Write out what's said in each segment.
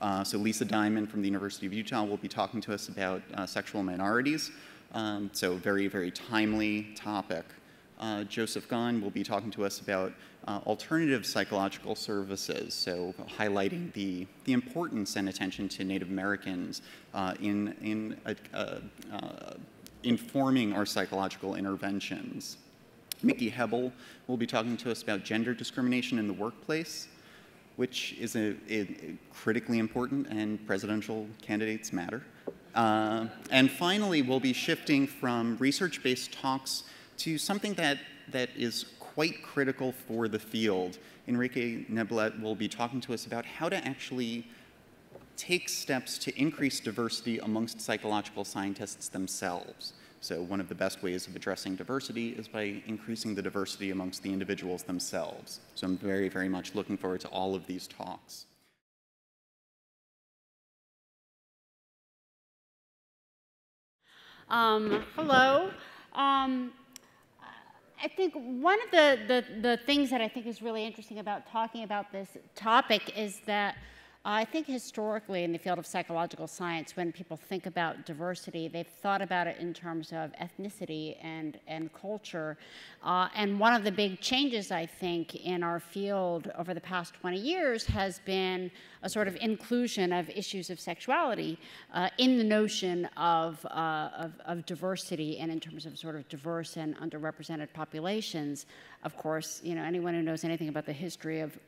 Uh, so Lisa Diamond from the University of Utah will be talking to us about uh, sexual minorities. Um, so very, very timely topic. Uh, Joseph Gone will be talking to us about uh, alternative psychological services, so highlighting the, the importance and attention to Native Americans uh, in, in uh, informing our psychological interventions. Mikki Hebl will be talking to us about gender discrimination in the workplace which is a, a critically important and presidential candidates matter. Uh, and finally, we'll be shifting from research-based talks to something that, that is quite critical for the field. Enrique Neblett will be talking to us about how to actually take steps to increase diversity amongst psychological scientists themselves. So one of the best ways of addressing diversity is by increasing the diversity amongst the individuals themselves. So I'm very, very much looking forward to all of these talks. Um, hello. Um, I think one of the, the, the things that I think is really interesting about talking about this topic is that I think historically in the field of psychological science, when people think about diversity, they've thought about it in terms of ethnicity and, and culture. Uh, and one of the big changes, I think, in our field over the past 20 years has been a sort of inclusion of issues of sexuality uh, in the notion of, uh, of, of, diversity and in terms of sort of diverse and underrepresented populations. Of course, you know, anyone who knows anything about the history of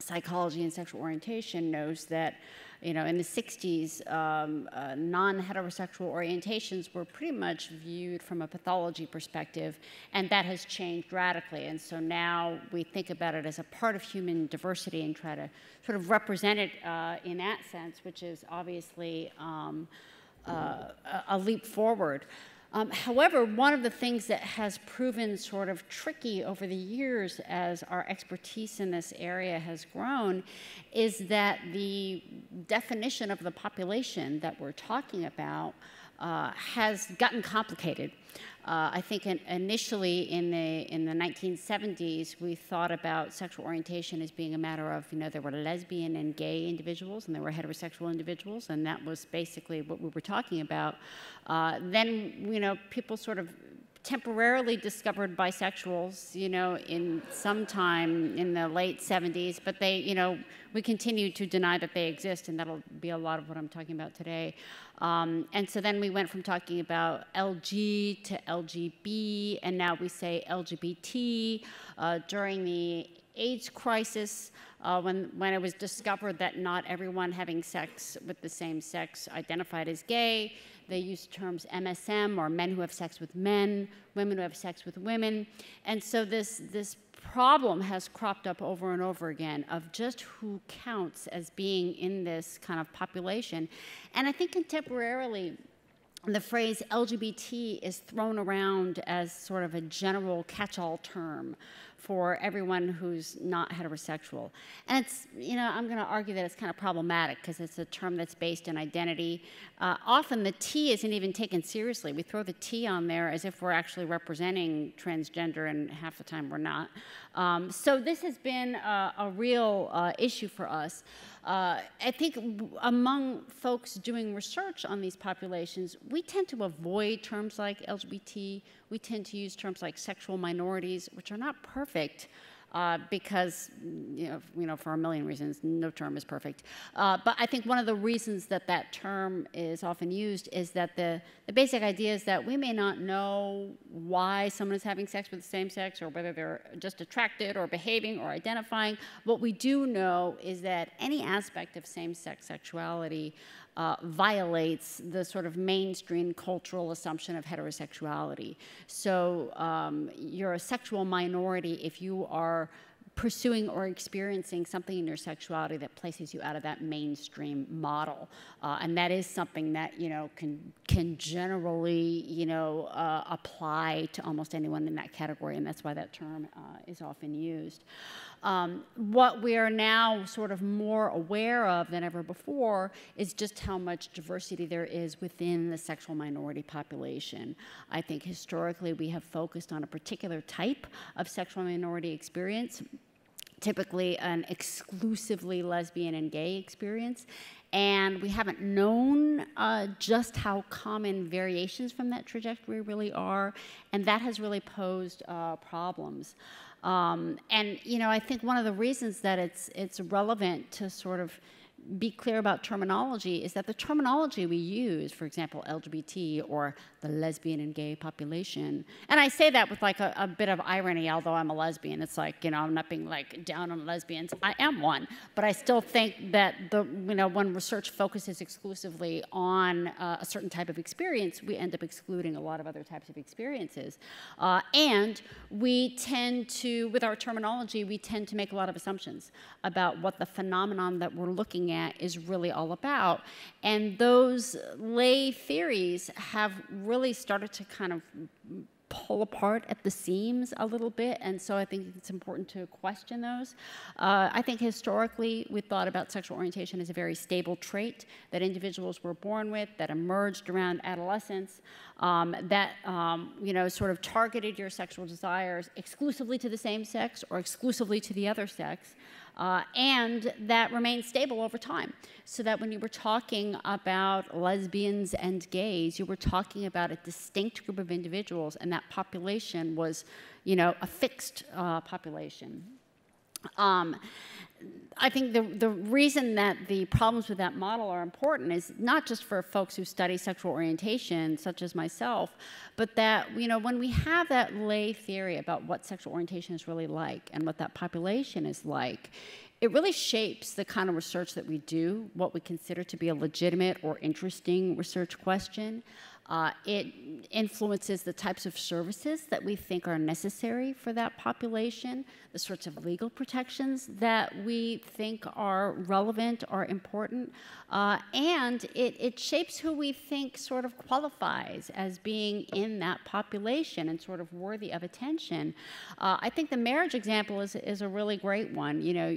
psychology and sexual orientation knows that, you know, in the 60s, um, uh, non-heterosexual orientations were pretty much viewed from a pathology perspective, and that has changed radically. And so now we think about it as a part of human diversity and try to sort of represent it uh, in that sense, which is obviously um, uh, a leap forward. Um, however, one of the things that has proven sort of tricky over the years as our expertise in this area has grown is that the definition of the population that we're talking about uh, has gotten complicated. Uh, I think in, initially in the in the 1970s, we thought about sexual orientation as being a matter of you know there were lesbian and gay individuals and there were heterosexual individuals, and that was basically what we were talking about. Uh, then you know people sort of temporarily discovered bisexuals, you know, in some time in the late 70s, but they, you know, we continue to deny that they exist, and that'll be a lot of what I'm talking about today. Um, and so then we went from talking about LG to LGB, and now we say LGBT. Uh, during the AIDS crisis, uh, when, when it was discovered that not everyone having sex with the same sex identified as gay, they use terms MSM, or men who have sex with men, women who have sex with women. And so this, this problem has cropped up over and over again of just who counts as being in this kind of population. And I think contemporarily, the phrase LGBT is thrown around as sort of a general catch all term for everyone who's not heterosexual. And it's, you know, I'm going to argue that it's kind of problematic because it's a term that's based in identity. Uh, often the T isn't even taken seriously. We throw the T on there as if we're actually representing transgender, and half the time we're not. Um, so this has been a, a real uh, issue for us. Uh, I think among folks doing research on these populations, we tend to avoid terms like LGBT. We tend to use terms like sexual minorities, which are not perfect uh, because, you know, you know, for a million reasons, no term is perfect. Uh, but I think one of the reasons that that term is often used is that the, the basic idea is that we may not know why someone is having sex with the same sex or whether they're just attracted or behaving or identifying. What we do know is that any aspect of same-sex sexuality uh, violates the sort of mainstream cultural assumption of heterosexuality. So um, you're a sexual minority if you are pursuing or experiencing something in your sexuality that places you out of that mainstream model. Uh, and that is something that, you know, can, can generally, you know, uh, apply to almost anyone in that category. And that's why that term uh, is often used. Um, what we are now sort of more aware of than ever before is just how much diversity there is within the sexual minority population. I think historically we have focused on a particular type of sexual minority experience typically an exclusively lesbian and gay experience. And we haven't known uh, just how common variations from that trajectory really are, and that has really posed uh, problems. Um, and you know, I think one of the reasons that it's it's relevant to sort of be clear about terminology is that the terminology we use, for example, LGBT or the lesbian and gay population, and I say that with like a, a, bit of irony, although I'm a lesbian. It's like, you know, I'm not being like down on lesbians. I am one, but I still think that the, you know, when research focuses exclusively on uh, a certain type of experience, we end up excluding a lot of other types of experiences. Uh, and we tend to, with our terminology, we tend to make a lot of assumptions about what the phenomenon that we're looking at is really all about. And those lay theories have really started to kind of pull apart at the seams a little bit, and so I think it's important to question those. Uh, I think historically we thought about sexual orientation as a very stable trait that individuals were born with, that emerged around adolescence, um, that um, you know sort of targeted your sexual desires exclusively to the same sex or exclusively to the other sex uh, and that remained stable over time. So that when you were talking about lesbians and gays, you were talking about a distinct group of individuals, and that population was, you know, a fixed uh, population. Um, I think the, the reason that the problems with that model are important is not just for folks who study sexual orientation, such as myself, but that, you know, when we have that lay theory about what sexual orientation is really like and what that population is like, it really shapes the kind of research that we do, what we consider to be a legitimate or interesting research question. Uh, it influences the types of services that we think are necessary for that population, the sorts of legal protections that we think are relevant or important, uh, and it, it shapes who we think sort of qualifies as being in that population and sort of worthy of attention. Uh, I think the marriage example is, is a really great one. You know,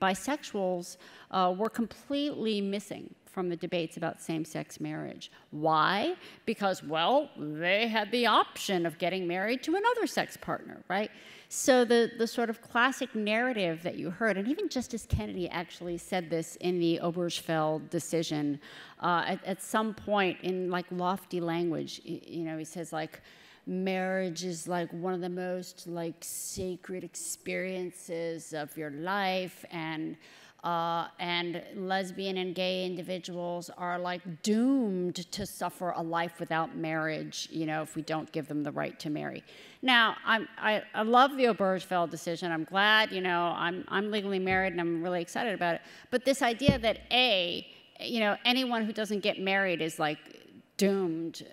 bisexuals uh, were completely missing from the debates about same sex marriage. Why? Because, well, they had the option of getting married to another sex partner, right? So, the, the sort of classic narrative that you heard, and even Justice Kennedy actually said this in the Obergefell decision uh, at, at some point in like lofty language. You know, he says, like, marriage is like one of the most like sacred experiences of your life and uh, and lesbian and gay individuals are like doomed to suffer a life without marriage, you know, if we don't give them the right to marry. Now, I'm, I, I love the Obergefell decision. I'm glad, you know, I'm, I'm legally married and I'm really excited about it. But this idea that A, you know, anyone who doesn't get married is like doomed.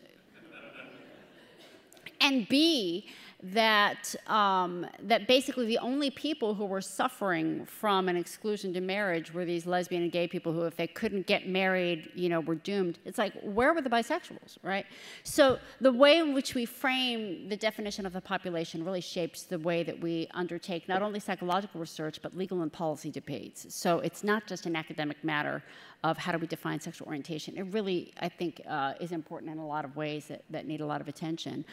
and B, that, um, that basically the only people who were suffering from an exclusion to marriage were these lesbian and gay people who, if they couldn't get married, you know, were doomed. It's like, where were the bisexuals, right? So the way in which we frame the definition of the population really shapes the way that we undertake not only psychological research, but legal and policy debates. So it's not just an academic matter of how do we define sexual orientation. It really, I think, uh, is important in a lot of ways that, that need a lot of attention.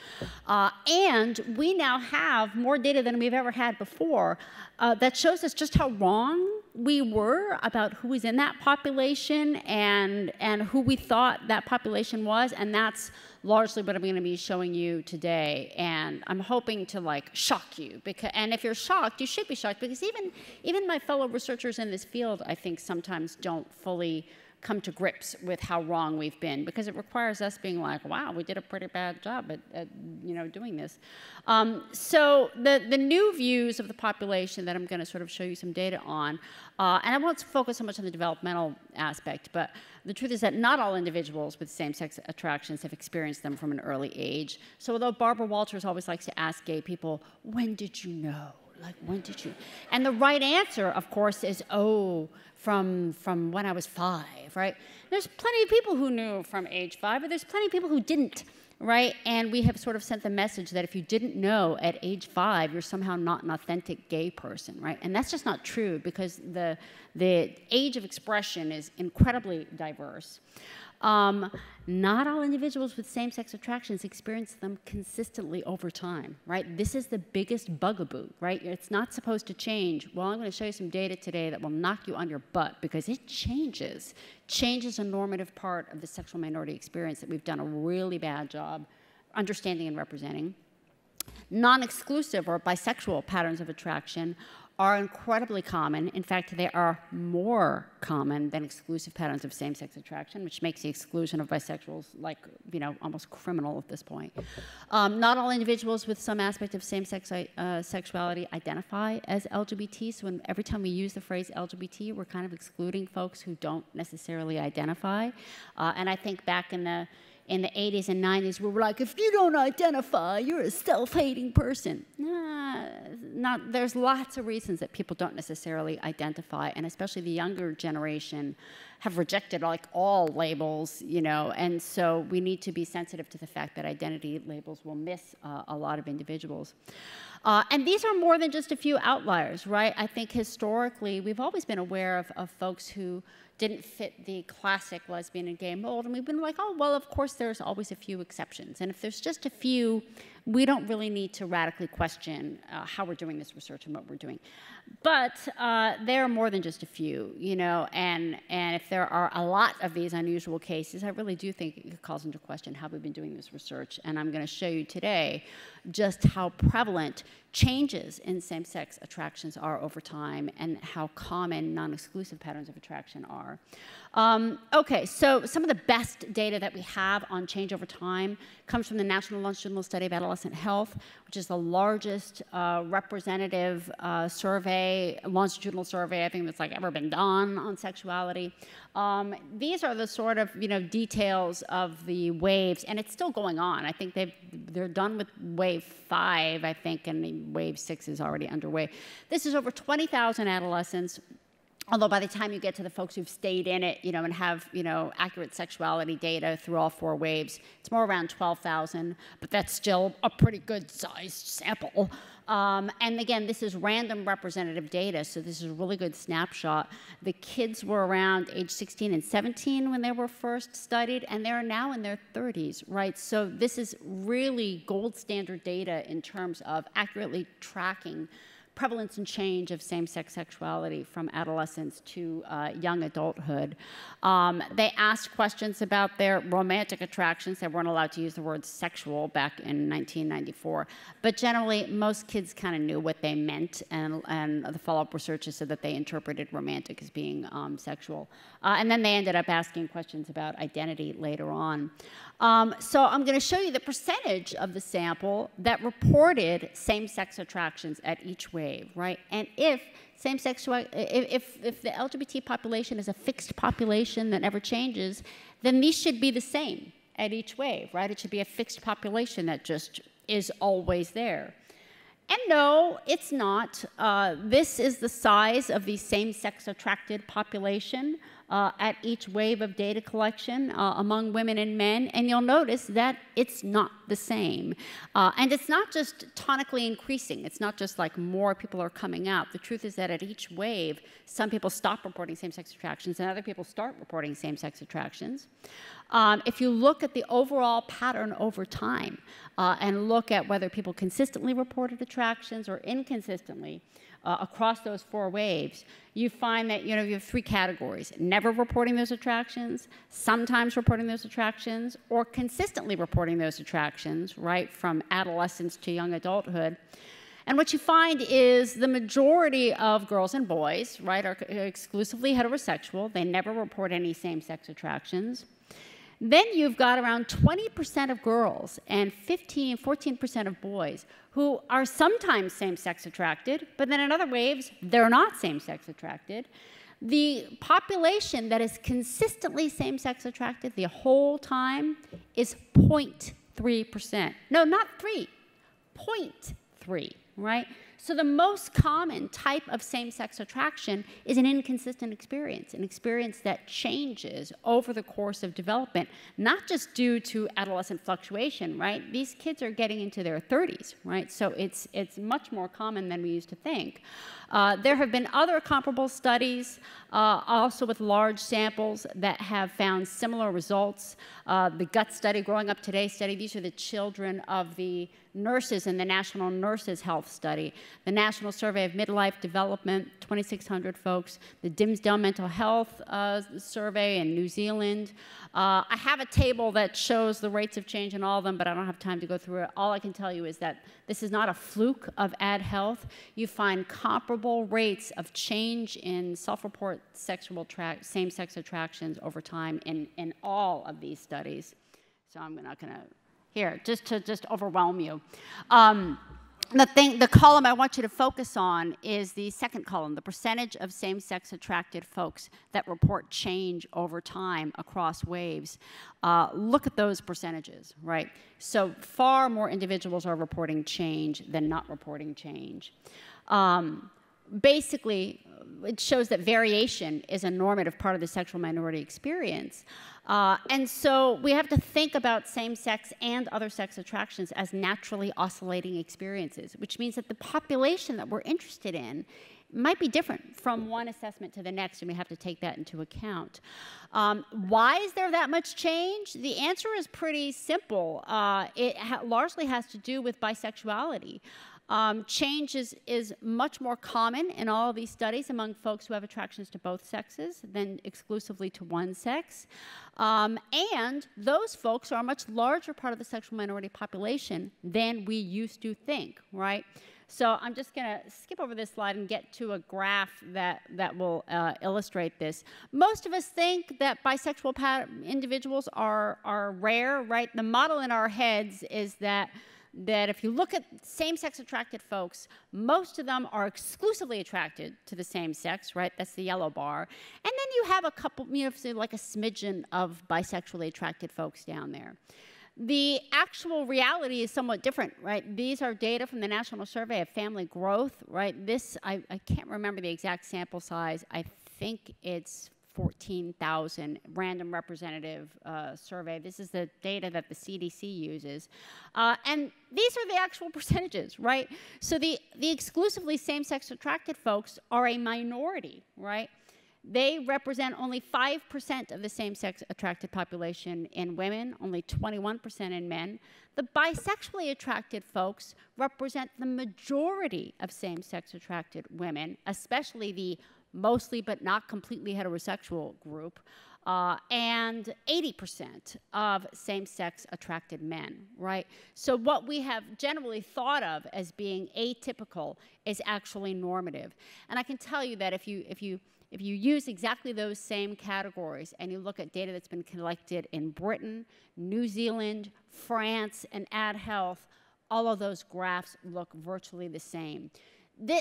Uh, and we now have more data than we've ever had before uh, that shows us just how wrong we were about who was in that population and, and who we thought that population was, and that's largely what I'm going to be showing you today. And I'm hoping to like shock you because, and if you're shocked, you should be shocked because even even my fellow researchers in this field, I think sometimes don't fully come to grips with how wrong we've been because it requires us being like, wow, we did a pretty bad job at, at you know, doing this. Um, so the, the new views of the population that I'm going to sort of show you some data on, uh, and I won't focus so much on the developmental aspect, but the truth is that not all individuals with same-sex attractions have experienced them from an early age. So although Barbara Walters always likes to ask gay people, when did you know? Like, when did you? And the right answer, of course, is, oh, from, from when I was five, right? There's plenty of people who knew from age five, but there's plenty of people who didn't, right? And we have sort of sent the message that if you didn't know at age five, you're somehow not an authentic gay person, right? And that's just not true because the, the age of expression is incredibly diverse. Um, not all individuals with same sex attractions experience them consistently over time, right? This is the biggest bugaboo, right? It's not supposed to change. Well, I'm going to show you some data today that will knock you on your butt because it changes. Changes a normative part of the sexual minority experience that we've done a really bad job understanding and representing. Non exclusive or bisexual patterns of attraction are incredibly common. In fact, they are more common than exclusive patterns of same-sex attraction, which makes the exclusion of bisexuals like, you know, almost criminal at this point. Um, not all individuals with some aspect of same-sex uh, sexuality identify as LGBT. So when, every time we use the phrase LGBT, we're kind of excluding folks who don't necessarily identify. Uh, and I think back in the in the 80s and 90s where we're like, if you don't identify, you're a self-hating person. Nah, not, there's lots of reasons that people don't necessarily identify, and especially the younger generation have rejected like all labels, you know, and so we need to be sensitive to the fact that identity labels will miss uh, a lot of individuals. Uh, and these are more than just a few outliers, right? I think historically we've always been aware of, of folks who didn't fit the classic lesbian and gay mold. And we've been like, oh, well, of course, there's always a few exceptions. And if there's just a few, we don't really need to radically question uh, how we're doing this research and what we're doing. But uh, there are more than just a few, you know, and, and if there are a lot of these unusual cases, I really do think it calls into question how we've been doing this research. And I'm going to show you today just how prevalent changes in same-sex attractions are over time and how common non-exclusive patterns of attraction are. Um, okay, so some of the best data that we have on change over time comes from the National Longitudinal Study of Adolescent Health, which is the largest uh, representative uh, survey, longitudinal survey I think that's like ever been done on sexuality. Um, these are the sort of you know details of the waves, and it's still going on. I think they've they're done with wave five, I think, and wave six is already underway. This is over 20,000 adolescents although by the time you get to the folks who've stayed in it, you know, and have, you know, accurate sexuality data through all four waves, it's more around 12,000, but that's still a pretty good sized sample. Um, and again, this is random representative data, so this is a really good snapshot. The kids were around age 16 and 17 when they were first studied, and they're now in their 30s, right? So this is really gold standard data in terms of accurately tracking prevalence and change of same-sex sexuality from adolescence to uh, young adulthood. Um, they asked questions about their romantic attractions. They weren't allowed to use the word sexual back in 1994. But generally, most kids kind of knew what they meant, and, and the follow-up research said that they interpreted romantic as being um, sexual. Uh, and then they ended up asking questions about identity later on. Um, so I'm going to show you the percentage of the sample that reported same-sex attractions at each wave, right? And if same-sex, if, if the LGBT population is a fixed population that never changes, then these should be the same at each wave, right? It should be a fixed population that just is always there. And no, it's not. Uh, this is the size of the same-sex attracted population uh, at each wave of data collection uh, among women and men, and you'll notice that it's not the same. Uh, and it's not just tonically increasing, it's not just like more people are coming out. The truth is that at each wave, some people stop reporting same sex attractions and other people start reporting same sex attractions. Um, if you look at the overall pattern over time uh, and look at whether people consistently reported attractions or inconsistently, uh, across those four waves, you find that you know you have three categories: never reporting those attractions, sometimes reporting those attractions, or consistently reporting those attractions, right from adolescence to young adulthood. And what you find is the majority of girls and boys, right, are exclusively heterosexual. They never report any same-sex attractions. Then you've got around 20% of girls and 15, 14% of boys who are sometimes same sex attracted, but then in other waves, they're not same sex attracted. The population that is consistently same sex attracted the whole time is 0.3%. No, not 3, 0.3, right? So the most common type of same-sex attraction is an inconsistent experience, an experience that changes over the course of development, not just due to adolescent fluctuation, right? These kids are getting into their 30s, right? So it's, it's much more common than we used to think. Uh, there have been other comparable studies, uh, also with large samples, that have found similar results. Uh, the gut study, Growing Up Today study, these are the children of the nurses in the National Nurses Health Study, the National Survey of Midlife Development, 2,600 folks, the Dimsdale Mental Health uh, Survey in New Zealand. Uh, I have a table that shows the rates of change in all of them, but I don't have time to go through it. All I can tell you is that this is not a fluke of Add Health. You find comparable rates of change in self-report sexual same-sex attractions over time in, in all of these studies. So I'm not going to here, just to just overwhelm you. Um, the thing, the column I want you to focus on is the second column, the percentage of same-sex attracted folks that report change over time across waves. Uh, look at those percentages, right? So far more individuals are reporting change than not reporting change. Um, basically, it shows that variation is a normative part of the sexual minority experience. Uh, and so we have to think about same sex and other sex attractions as naturally oscillating experiences, which means that the population that we're interested in might be different from one assessment to the next, and we have to take that into account. Um, why is there that much change? The answer is pretty simple. Uh, it ha largely has to do with bisexuality. Um, change is, is much more common in all of these studies among folks who have attractions to both sexes than exclusively to one sex. Um, and those folks are a much larger part of the sexual minority population than we used to think, right? So I'm just going to skip over this slide and get to a graph that, that will uh, illustrate this. Most of us think that bisexual individuals are, are rare, right? The model in our heads is that that if you look at same-sex attracted folks, most of them are exclusively attracted to the same sex, right? That's the yellow bar. And then you have a couple, you know, like a smidgen of bisexually attracted folks down there. The actual reality is somewhat different, right? These are data from the National Survey of Family Growth, right? This, I, I can't remember the exact sample size. I think it's 14,000 random representative uh, survey. This is the data that the CDC uses. Uh, and these are the actual percentages, right? So the, the exclusively same-sex attracted folks are a minority, right? They represent only 5% of the same-sex attracted population in women, only 21% in men. The bisexually attracted folks represent the majority of same-sex attracted women, especially the mostly but not completely heterosexual group, uh, and 80% of same sex attracted men, right? So, what we have generally thought of as being atypical is actually normative. And I can tell you that if you, if you, if you use exactly those same categories and you look at data that's been collected in Britain, New Zealand, France, and Add Health, all of those graphs look virtually the same.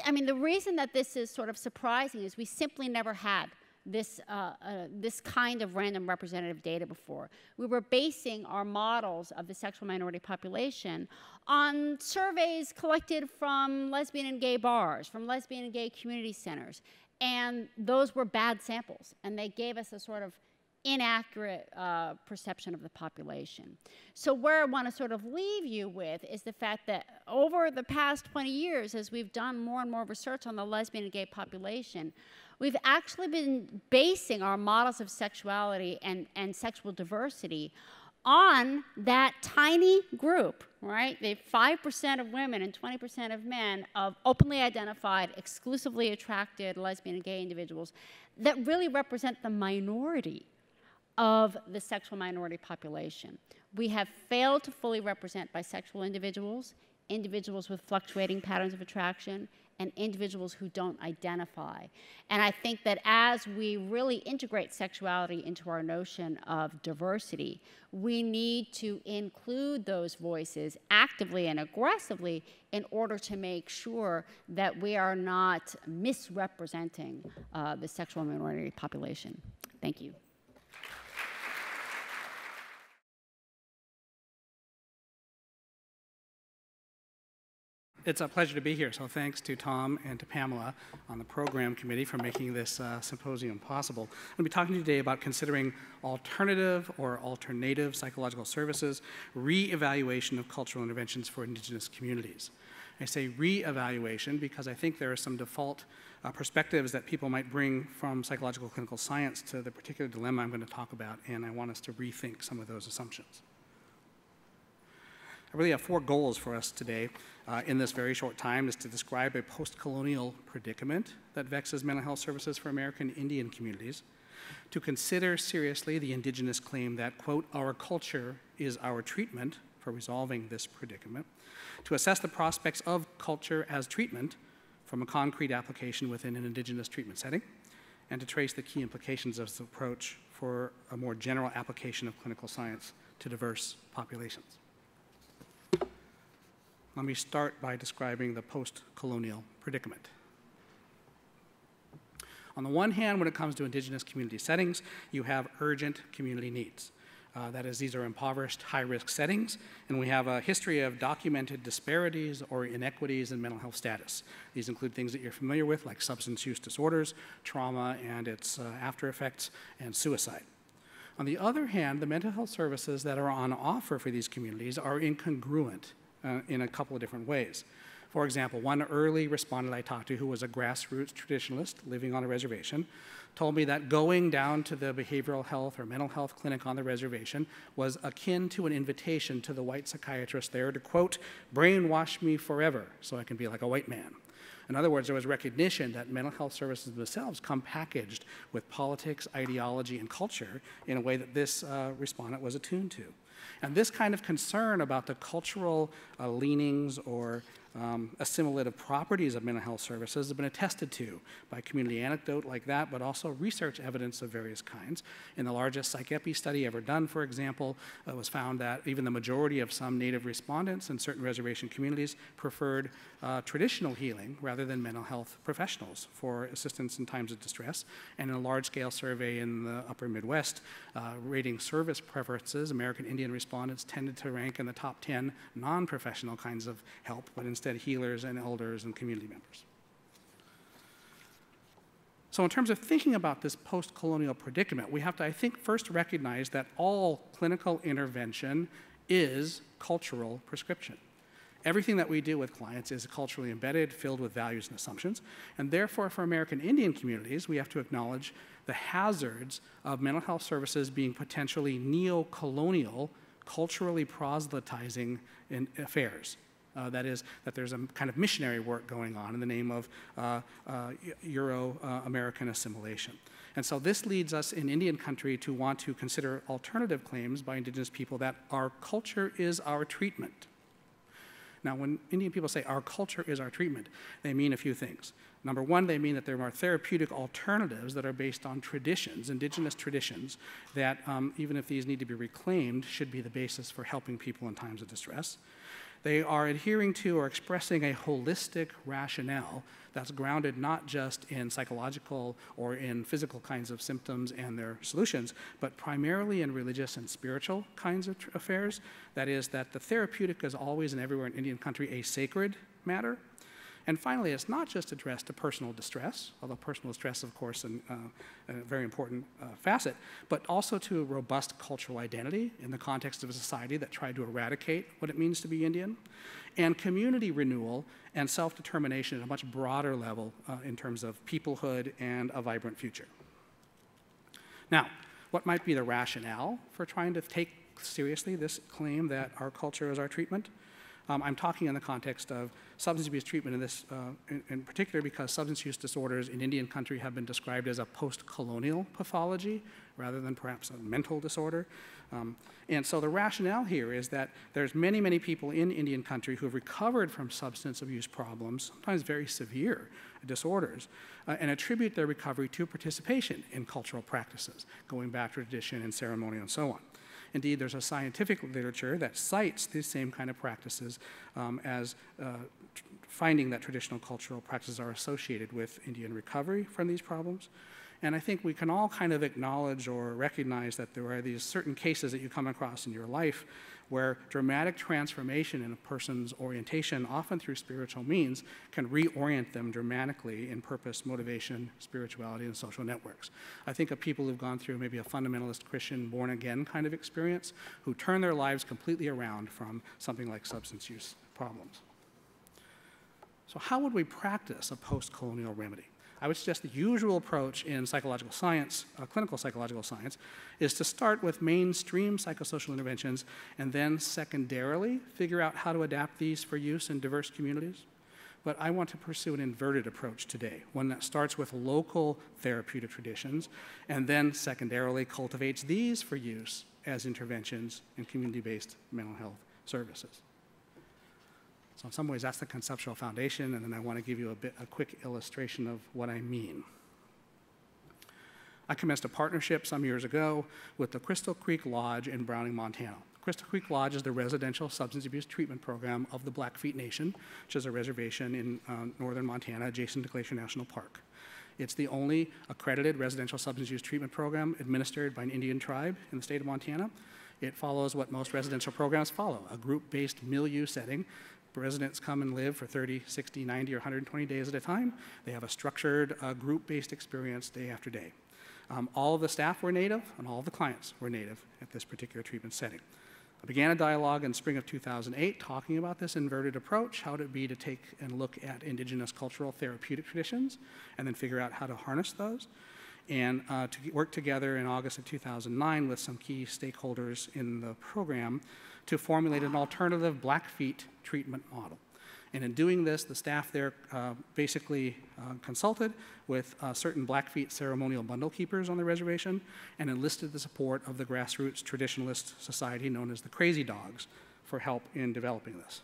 I mean, the reason that this is sort of surprising is we simply never had this, uh, uh, this kind of random representative data before. We were basing our models of the sexual minority population on surveys collected from lesbian and gay bars, from lesbian and gay community centers. And those were bad samples, and they gave us a sort of inaccurate uh, perception of the population. So where I want to sort of leave you with is the fact that over the past 20 years, as we've done more and more research on the lesbian and gay population, we've actually been basing our models of sexuality and, and sexual diversity on that tiny group, right? The 5% of women and 20% of men of openly identified, exclusively attracted lesbian and gay individuals that really represent the minority of the sexual minority population. We have failed to fully represent bisexual individuals, individuals with fluctuating patterns of attraction, and individuals who don't identify. And I think that as we really integrate sexuality into our notion of diversity, we need to include those voices actively and aggressively in order to make sure that we are not misrepresenting uh, the sexual minority population. Thank you. It's a pleasure to be here. So thanks to Tom and to Pamela on the program committee for making this uh, symposium possible. I'm going to be talking to you today about considering alternative or alternative psychological services, re-evaluation of cultural interventions for indigenous communities. I say re-evaluation because I think there are some default uh, perspectives that people might bring from psychological clinical science to the particular dilemma I'm going to talk about, and I want us to rethink some of those assumptions. I really have four goals for us today uh, in this very short time is to describe a post-colonial predicament that vexes mental health services for American Indian communities, to consider seriously the indigenous claim that, quote, our culture is our treatment for resolving this predicament, to assess the prospects of culture as treatment from a concrete application within an indigenous treatment setting, and to trace the key implications of this approach for a more general application of clinical science to diverse populations. Let me start by describing the post-colonial predicament. On the one hand, when it comes to indigenous community settings, you have urgent community needs. Uh, that is, these are impoverished, high risk settings, and we have a history of documented disparities or inequities in mental health status. These include things that you're familiar with, like substance use disorders, trauma and its uh, after effects, and suicide. On the other hand, the mental health services that are on offer for these communities are incongruent uh, in a couple of different ways. For example, one early respondent I talked to who was a grassroots traditionalist living on a reservation told me that going down to the behavioral health or mental health clinic on the reservation was akin to an invitation to the white psychiatrist there to, quote, brainwash me forever so I can be like a white man. In other words, there was recognition that mental health services themselves come packaged with politics, ideology, and culture in a way that this uh, respondent was attuned to. And this kind of concern about the cultural uh, leanings or um, assimilative properties of mental health services have been attested to by community anecdote like that, but also research evidence of various kinds. In the largest PsychEpi study ever done, for example, it was found that even the majority of some Native respondents in certain reservation communities preferred uh, traditional healing rather than mental health professionals for assistance in times of distress. And in a large-scale survey in the upper Midwest, uh, rating service preferences, American Indian respondents tended to rank in the top 10 non-professional kinds of help, but instead instead healers and elders and community members. So, in terms of thinking about this post colonial predicament, we have to, I think, first recognize that all clinical intervention is cultural prescription. Everything that we do with clients is culturally embedded, filled with values and assumptions. And therefore, for American Indian communities, we have to acknowledge the hazards of mental health services being potentially neo colonial, culturally proselytizing affairs. Uh, that is, that there's a kind of missionary work going on in the name of uh, uh, Euro uh, American assimilation. And so this leads us in Indian country to want to consider alternative claims by indigenous people that our culture is our treatment. Now, when Indian people say our culture is our treatment, they mean a few things. Number one, they mean that there are therapeutic alternatives that are based on traditions, indigenous traditions, that um, even if these need to be reclaimed, should be the basis for helping people in times of distress. They are adhering to or expressing a holistic rationale that's grounded not just in psychological or in physical kinds of symptoms and their solutions, but primarily in religious and spiritual kinds of affairs. That is, that the therapeutic is always and everywhere in Indian country a sacred matter, and finally, it's not just addressed to personal distress, although personal distress, of course, is uh, a very important uh, facet, but also to a robust cultural identity in the context of a society that tried to eradicate what it means to be Indian, and community renewal and self determination at a much broader level uh, in terms of peoplehood and a vibrant future. Now, what might be the rationale for trying to take seriously this claim that our culture is our treatment? Um, I'm talking in the context of substance abuse treatment in this, uh, in, in, particular because substance use disorders in Indian country have been described as a post-colonial pathology rather than perhaps a mental disorder. Um, and so the rationale here is that there's many, many people in Indian country who have recovered from substance abuse problems, sometimes very severe disorders, uh, and attribute their recovery to participation in cultural practices, going back to tradition and ceremony and so on. Indeed, there's a scientific literature that cites these same kind of practices um, as uh, finding that traditional cultural practices are associated with Indian recovery from these problems. And I think we can all kind of acknowledge or recognize that there are these certain cases that you come across in your life where dramatic transformation in a person's orientation, often through spiritual means, can reorient them dramatically in purpose, motivation, spirituality, and social networks. I think of people who've gone through maybe a fundamentalist Christian born again kind of experience who turn their lives completely around from something like substance use problems. So, how would we practice a post colonial remedy? I would suggest the usual approach in psychological science, uh, clinical psychological science, is to start with mainstream psychosocial interventions and then secondarily figure out how to adapt these for use in diverse communities. But I want to pursue an inverted approach today, one that starts with local therapeutic traditions and then secondarily cultivates these for use as interventions in community based mental health services. So in some ways, that's the conceptual foundation, and then I want to give you a, bit, a quick illustration of what I mean. I commenced a partnership some years ago with the Crystal Creek Lodge in Browning, Montana. Crystal Creek Lodge is the residential substance abuse treatment program of the Blackfeet Nation, which is a reservation in uh, northern Montana adjacent to Glacier National Park. It's the only accredited residential substance use treatment program administered by an Indian tribe in the state of Montana. It follows what most residential programs follow a group based milieu setting residents come and live for 30, 60, 90, or 120 days at a time. They have a structured, uh, group based experience day after day. Um, all of the staff were native, and all of the clients were native at this particular treatment setting. I began a dialogue in spring of 2008 talking about this inverted approach, how would it be to take and look at indigenous cultural therapeutic traditions and then figure out how to harness those, and uh, to work together in August of 2009 with some key stakeholders in the program to formulate an alternative Blackfeet treatment model. And in doing this, the staff there uh, basically uh, consulted with uh, certain Blackfeet ceremonial bundle keepers on the reservation and enlisted the support of the grassroots traditionalist society known as the Crazy Dogs for help in developing this.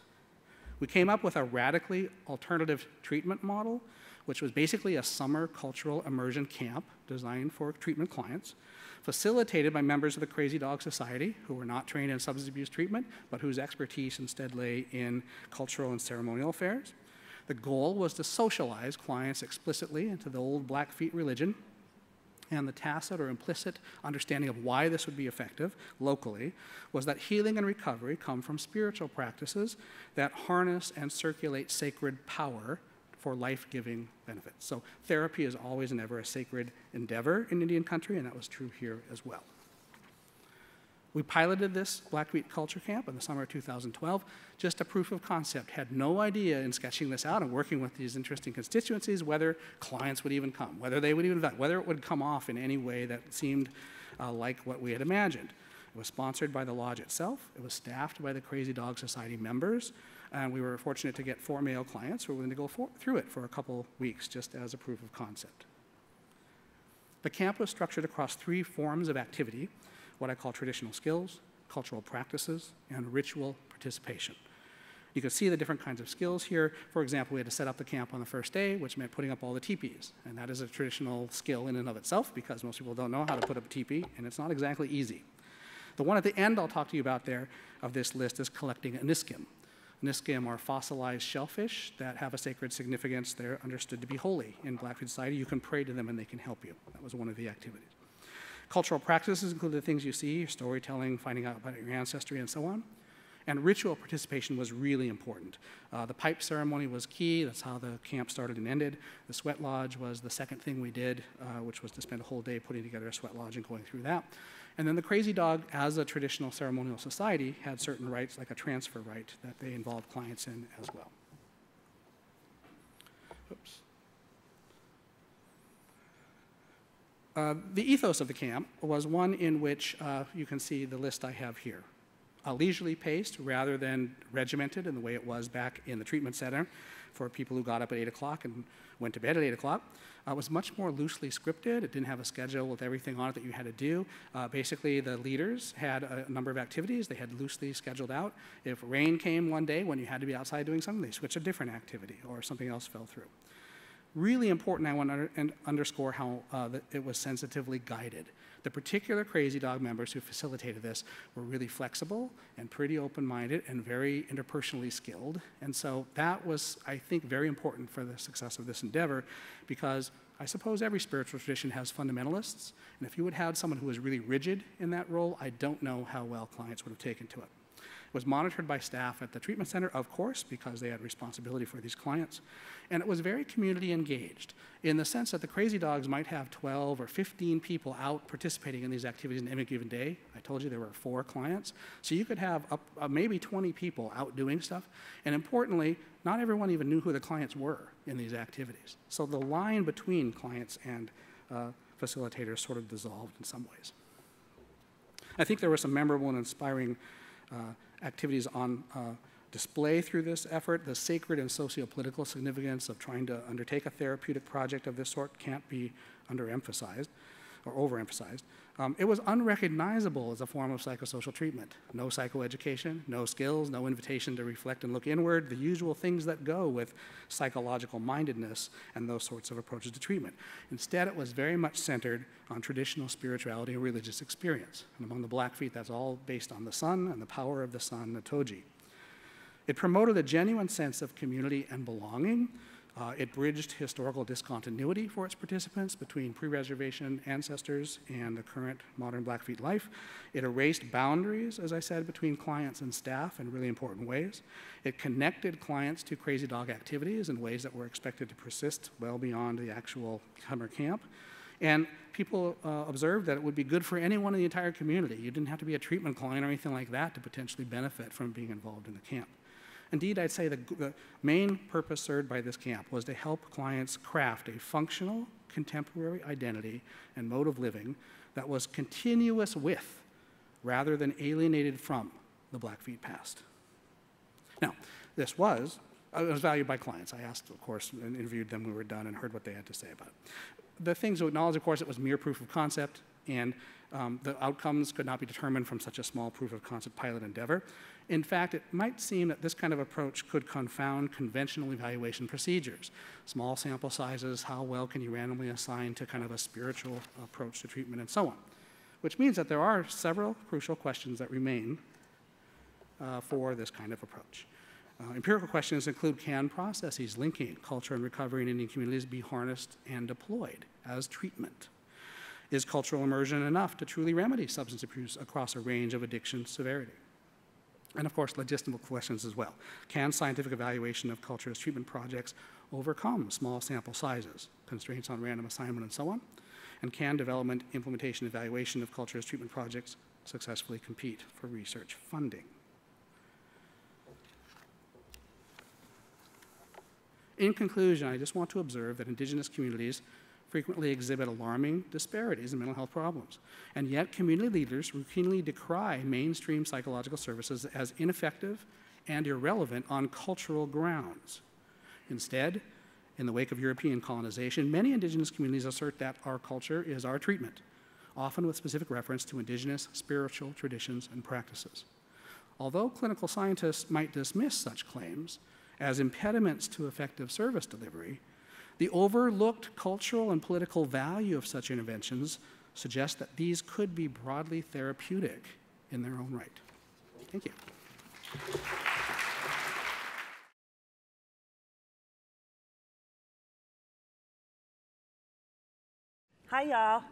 We came up with a radically alternative treatment model, which was basically a summer cultural immersion camp designed for treatment clients facilitated by members of the Crazy Dog Society who were not trained in substance abuse treatment, but whose expertise instead lay in cultural and ceremonial affairs. The goal was to socialize clients explicitly into the old Blackfeet religion and the tacit or implicit understanding of why this would be effective locally was that healing and recovery come from spiritual practices that harness and circulate sacred power for life giving benefits. So, therapy is always and ever a sacred endeavor in Indian country, and that was true here as well. We piloted this Blackfeet Culture Camp in the summer of 2012, just a proof of concept. Had no idea in sketching this out and working with these interesting constituencies whether clients would even come, whether they would even whether it would come off in any way that seemed uh, like what we had imagined. It was sponsored by the lodge itself. It was staffed by the Crazy Dog Society members. And we were fortunate to get four male clients who were willing to go for, through it for a couple weeks just as a proof of concept. The camp was structured across three forms of activity what I call traditional skills, cultural practices, and ritual participation. You can see the different kinds of skills here. For example, we had to set up the camp on the first day, which meant putting up all the teepees. And that is a traditional skill in and of itself because most people don't know how to put up a teepee, and it's not exactly easy. The one at the end I'll talk to you about there of this list is collecting a niskim. Niskim are fossilized shellfish that have a sacred significance. They're understood to be holy in Blackfeet society. You can pray to them and they can help you. That was one of the activities. Cultural practices include the things you see, storytelling, finding out about your ancestry, and so on. And ritual participation was really important. Uh, the pipe ceremony was key. That's how the camp started and ended. The sweat lodge was the second thing we did, uh, which was to spend a whole day putting together a sweat lodge and going through that. And then the Crazy Dog, as a traditional ceremonial society, had certain rights, like a transfer right, that they involved clients in as well. Oops. Uh, the ethos of the camp was one in which uh, you can see the list I have here. A leisurely paced rather than regimented in the way it was back in the treatment center for people who got up at 8 o'clock and went to bed at 8 o'clock. Uh, was much more loosely scripted. It didn't have a schedule with everything on it that you had to do. Uh, basically, the leaders had a number of activities they had loosely scheduled out. If rain came one day when you had to be outside doing something, they switched a different activity or something else fell through. Really important, I want to under, underscore how uh, it was sensitively guided. The particular Crazy Dog members who facilitated this were really flexible and pretty open minded and very interpersonally skilled. And so that was, I think, very important for the success of this endeavor because I suppose every spiritual tradition has fundamentalists, and if you had had someone who was really rigid in that role, I don't know how well clients would have taken to it. Was monitored by staff at the treatment center, of course, because they had responsibility for these clients. And it was very community engaged in the sense that the crazy dogs might have 12 or 15 people out participating in these activities in any given day. I told you there were four clients. So you could have up, uh, maybe 20 people out doing stuff. And importantly, not everyone even knew who the clients were in these activities. So the line between clients and uh, facilitators sort of dissolved in some ways. I think there were some memorable and inspiring uh, activities on uh, display through this effort. The sacred and socio-political significance of trying to undertake a therapeutic project of this sort can't be underemphasized or overemphasized. Um, it was unrecognizable as a form of psychosocial treatment. No psychoeducation, no skills, no invitation to reflect and look inward, the usual things that go with psychological mindedness and those sorts of approaches to treatment. Instead, it was very much centered on traditional spirituality and religious experience. And among the Blackfeet, that's all based on the sun and the power of the sun, Natosi. It promoted a genuine sense of community and belonging, uh, it bridged historical discontinuity for its participants between pre-reservation ancestors and the current modern Blackfeet life. It erased boundaries, as I said, between clients and staff in really important ways. It connected clients to crazy dog activities in ways that were expected to persist well beyond the actual summer camp. And people uh, observed that it would be good for anyone in the entire community. You didn't have to be a treatment client or anything like that to potentially benefit from being involved in the camp. Indeed, I'd say the, the main purpose served by this camp was to help clients craft a functional contemporary identity and mode of living that was continuous with rather than alienated from the Blackfeet past. Now, this was, uh, was valued by clients. I asked, of course, and interviewed them when we were done and heard what they had to say about it. The things to acknowledge, of course, it was mere proof of concept, and um, the outcomes could not be determined from such a small proof of concept pilot endeavor. In fact, it might seem that this kind of approach could confound conventional evaluation procedures. Small sample sizes, how well can you randomly assign to kind of a spiritual approach to treatment, and so on. Which means that there are several crucial questions that remain uh, for this kind of approach. Uh, empirical questions include can processes linking culture and recovery in Indian communities be harnessed and deployed as treatment? Is cultural immersion enough to truly remedy substance abuse across a range of addiction severity? And of course, logistical questions as well. Can scientific evaluation of culture as treatment projects overcome small sample sizes, constraints on random assignment, and so on? And can development, implementation, evaluation of culture as treatment projects successfully compete for research funding? In conclusion, I just want to observe that Indigenous communities frequently exhibit alarming disparities in mental health problems. And yet, community leaders routinely decry mainstream psychological services as ineffective and irrelevant on cultural grounds. Instead, in the wake of European colonization, many indigenous communities assert that our culture is our treatment, often with specific reference to indigenous spiritual traditions and practices. Although clinical scientists might dismiss such claims as impediments to effective service delivery, the overlooked cultural and political value of such interventions suggests that these could be broadly therapeutic in their own right. Thank you. Hi, y'all.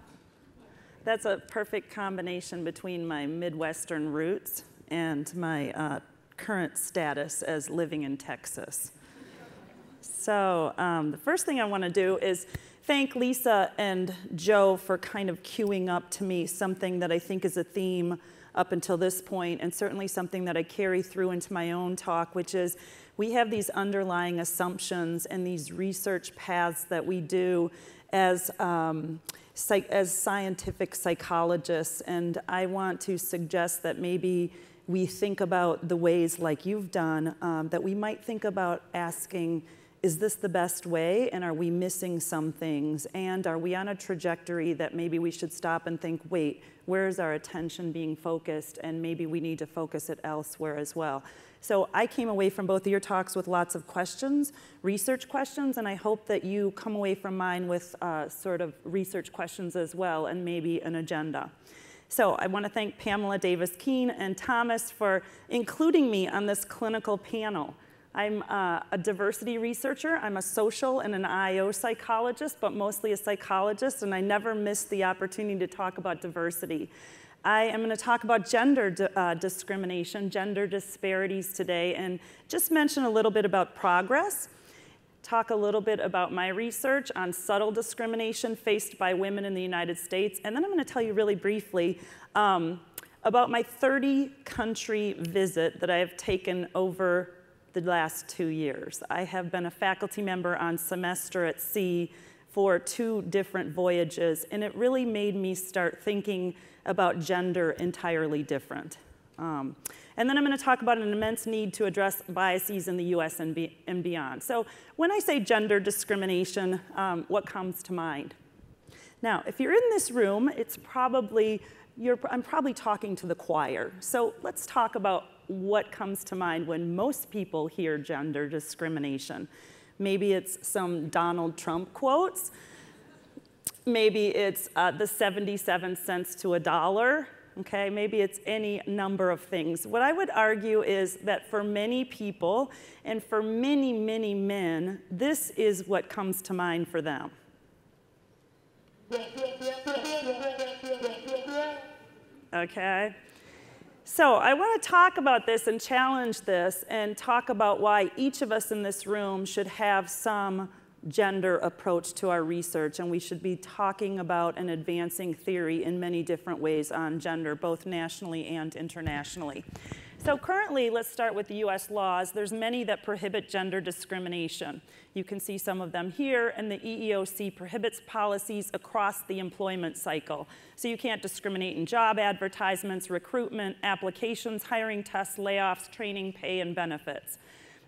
That's a perfect combination between my Midwestern roots and my uh, current status as living in Texas. So um, the first thing I want to do is thank Lisa and Joe for kind of queuing up to me something that I think is a theme up until this point, and certainly something that I carry through into my own talk, which is we have these underlying assumptions and these research paths that we do as, um, as scientific psychologists. And I want to suggest that maybe we think about the ways, like you've done, um, that we might think about asking is this the best way? And are we missing some things? And are we on a trajectory that maybe we should stop and think wait where is our attention being focused? And maybe we need to focus it elsewhere as well. So i came away from both of your talks with lots of questions research questions and i hope that you come away from mine with uh, sort of research questions as well and maybe an agenda. So I want to thank Pamela Davis Kean and Thomas for including me on this clinical panel. I'm uh, a diversity researcher. I'm a social and an IO psychologist, but mostly a psychologist, and I never miss the opportunity to talk about diversity. I am going to talk about gender uh, discrimination, gender disparities today, and just mention a little bit about progress, talk a little bit about my research on subtle discrimination faced by women in the United States, and then I'm going to tell you really briefly um, about my 30 country visit that I have taken over the last two years. I have been a faculty member on semester at sea for two different voyages, and it really made me start thinking about gender entirely different. Um, and then I'm going to talk about an immense need to address biases in the US and, be, and beyond. So when I say gender discrimination, um, what comes to mind? Now, if you're in this room, it's probably, I'm probably talking to the choir. So let's talk about what comes to mind when most people hear gender discrimination. Maybe it's some Donald Trump quotes. Maybe it's uh, the 77 cents to a dollar. Okay, maybe it's any number of things. What I would argue is that for many people and for many, many men, this is what comes to mind for them. Okay? So I want to talk about this and challenge this and talk about why each of us in this room should have some gender approach to our research, and we should be talking about and advancing theory in many different ways on gender, both nationally and internationally. So currently, let's start with the US laws. There's many that prohibit gender discrimination. You can see some of them here, and the EEOC prohibits policies across the employment cycle. So you can't discriminate in job advertisements, recruitment, applications, hiring tests, layoffs, training, pay, and benefits.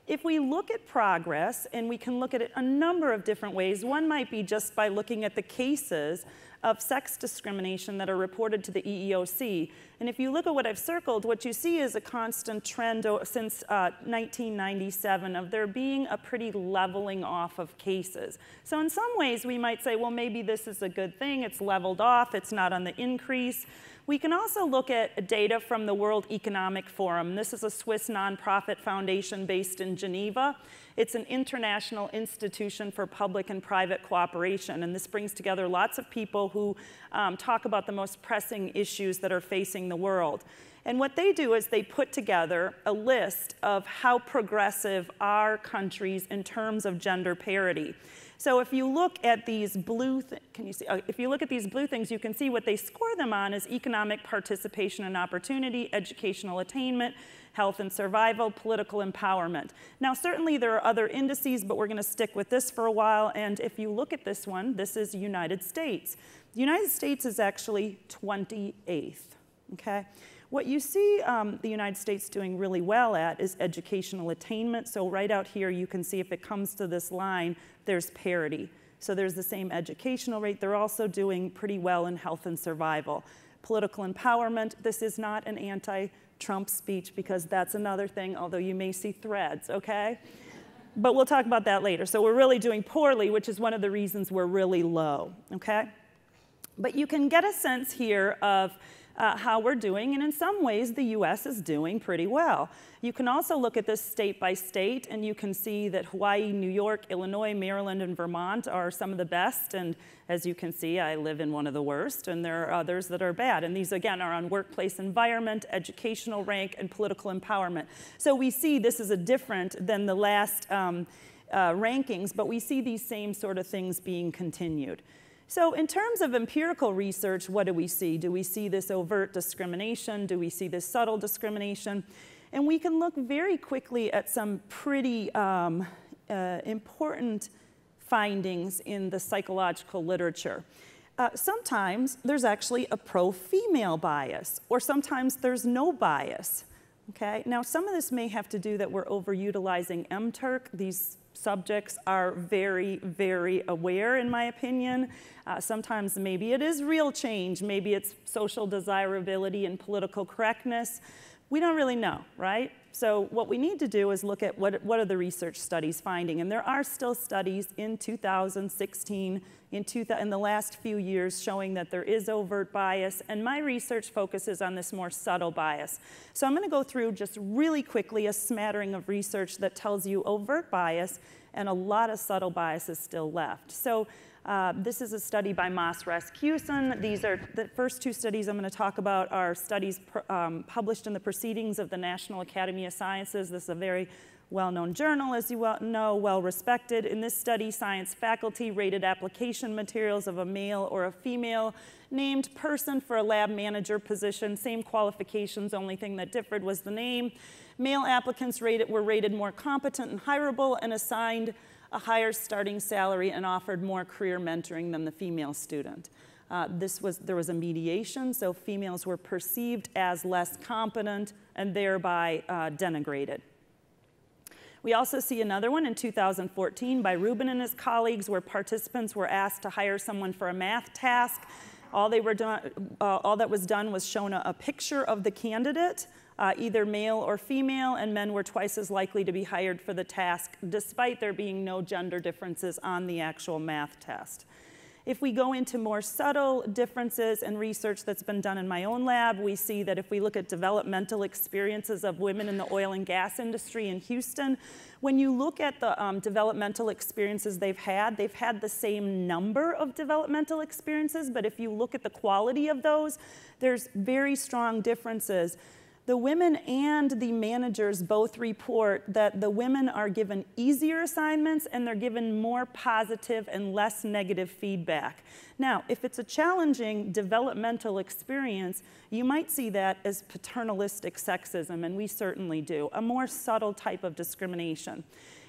If we look at progress, and we can look at it a number of different ways, one might be just by looking at the cases of sex discrimination that are reported to the EEOC. And if you look at what I've circled, what you see is a constant trend since uh, 1997 of there being a pretty leveling off of cases. So in some ways, we might say, well, maybe this is a good thing. It's leveled off. It's not on the increase. We can also look at data from the World Economic Forum. This is a Swiss nonprofit foundation based in Geneva. It's an international institution for public and private cooperation, and this brings together lots of people who um, talk about the most pressing issues that are facing the world. And what they do is they put together a list of how progressive are countries in terms of gender parity. So if you look at these blue, can you see, uh, if you look at these blue things, you can see what they score them on is economic participation and opportunity, educational attainment, health and survival, political empowerment. Now, certainly there are other indices, but we're going to stick with this for a while. And if you look at this one, this is United States. The United States is actually 28th, okay? What you see um, the United States doing really well at is educational attainment. So right out here, you can see if it comes to this line, there's parity. So there's the same educational rate. They're also doing pretty well in health and survival. Political empowerment, this is not an anti Trump speech because that's another thing, although you may see threads, okay? But we'll talk about that later. So we're really doing poorly, which is one of the reasons we're really low, okay? But you can get a sense here of uh, how we're doing, and in some ways, the US is doing pretty well. You can also look at this state by state, and you can see that Hawaii, New York, Illinois, Maryland, and Vermont are some of the best, and as you can see, I live in one of the worst, and there are others that are bad. And these, again, are on workplace environment, educational rank, and political empowerment. So we see this is a different than the last um, uh, rankings, but we see these same sort of things being continued. So in terms of empirical research, what do we see? Do we see this overt discrimination? Do we see this subtle discrimination? And we can look very quickly at some pretty um, uh, important findings in the psychological literature. Uh, sometimes there's actually a pro-female bias, or sometimes there's no bias. Okay, now some of this may have to do that we're overutilizing MTurk. These subjects are very, very aware, in my opinion. Uh, sometimes maybe it is real change, maybe it's social desirability and political correctness. We don't really know, right? So what we need to do is look at what, what are the research studies finding. And there are still studies in 2016, in, two, in the last few years, showing that there is overt bias. And my research focuses on this more subtle bias. So I'm going to go through just really quickly a smattering of research that tells you overt bias and a lot of subtle bias is still left. So uh, this is a study by Moss Racusin. These are the first two studies I'm going to talk about are studies um, published in the Proceedings of the National Academy of Sciences. This is a very well-known journal, as you well know, well-respected. In this study, science faculty rated application materials of a male or a female named person for a lab manager position, same qualifications, only thing that differed was the name. Male applicants rated, were rated more competent and hireable and assigned a higher starting salary and offered more career mentoring than the female student. Uh, this was, there was a mediation, so females were perceived as less competent and thereby uh, denigrated. We also see another one in 2014 by Reuben and his colleagues where participants were asked to hire someone for a math task. All, they were done, uh, all that was done was shown a, a picture of the candidate uh, either male or female, and men were twice as likely to be hired for the task, despite there being no gender differences on the actual math test. If we go into more subtle differences and research that's been done in my own lab, we see that if we look at developmental experiences of women in the oil and gas industry in Houston, when you look at the um, developmental experiences they've had, they've had the same number of developmental experiences, but if you look at the quality of those, there's very strong differences. The women and the managers both report that the women are given easier assignments and they're given more positive and less negative feedback. Now, if it's a challenging developmental experience, you might see that as paternalistic sexism, and we certainly do, a more subtle type of discrimination.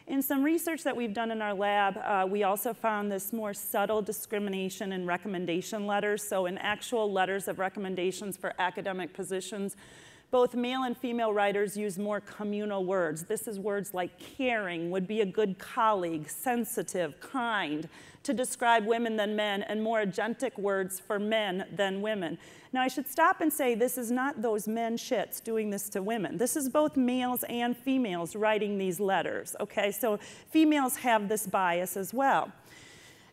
In some research that we've done in our lab, uh, we also found this more subtle discrimination in recommendation letters. So in actual letters of recommendations for academic positions, both male and female writers use more communal words. This is words like caring, would be a good colleague, sensitive, kind, to describe women than men, and more agentic words for men than women. Now, I should stop and say this is not those men shits doing this to women. This is both males and females writing these letters, okay? So females have this bias as well.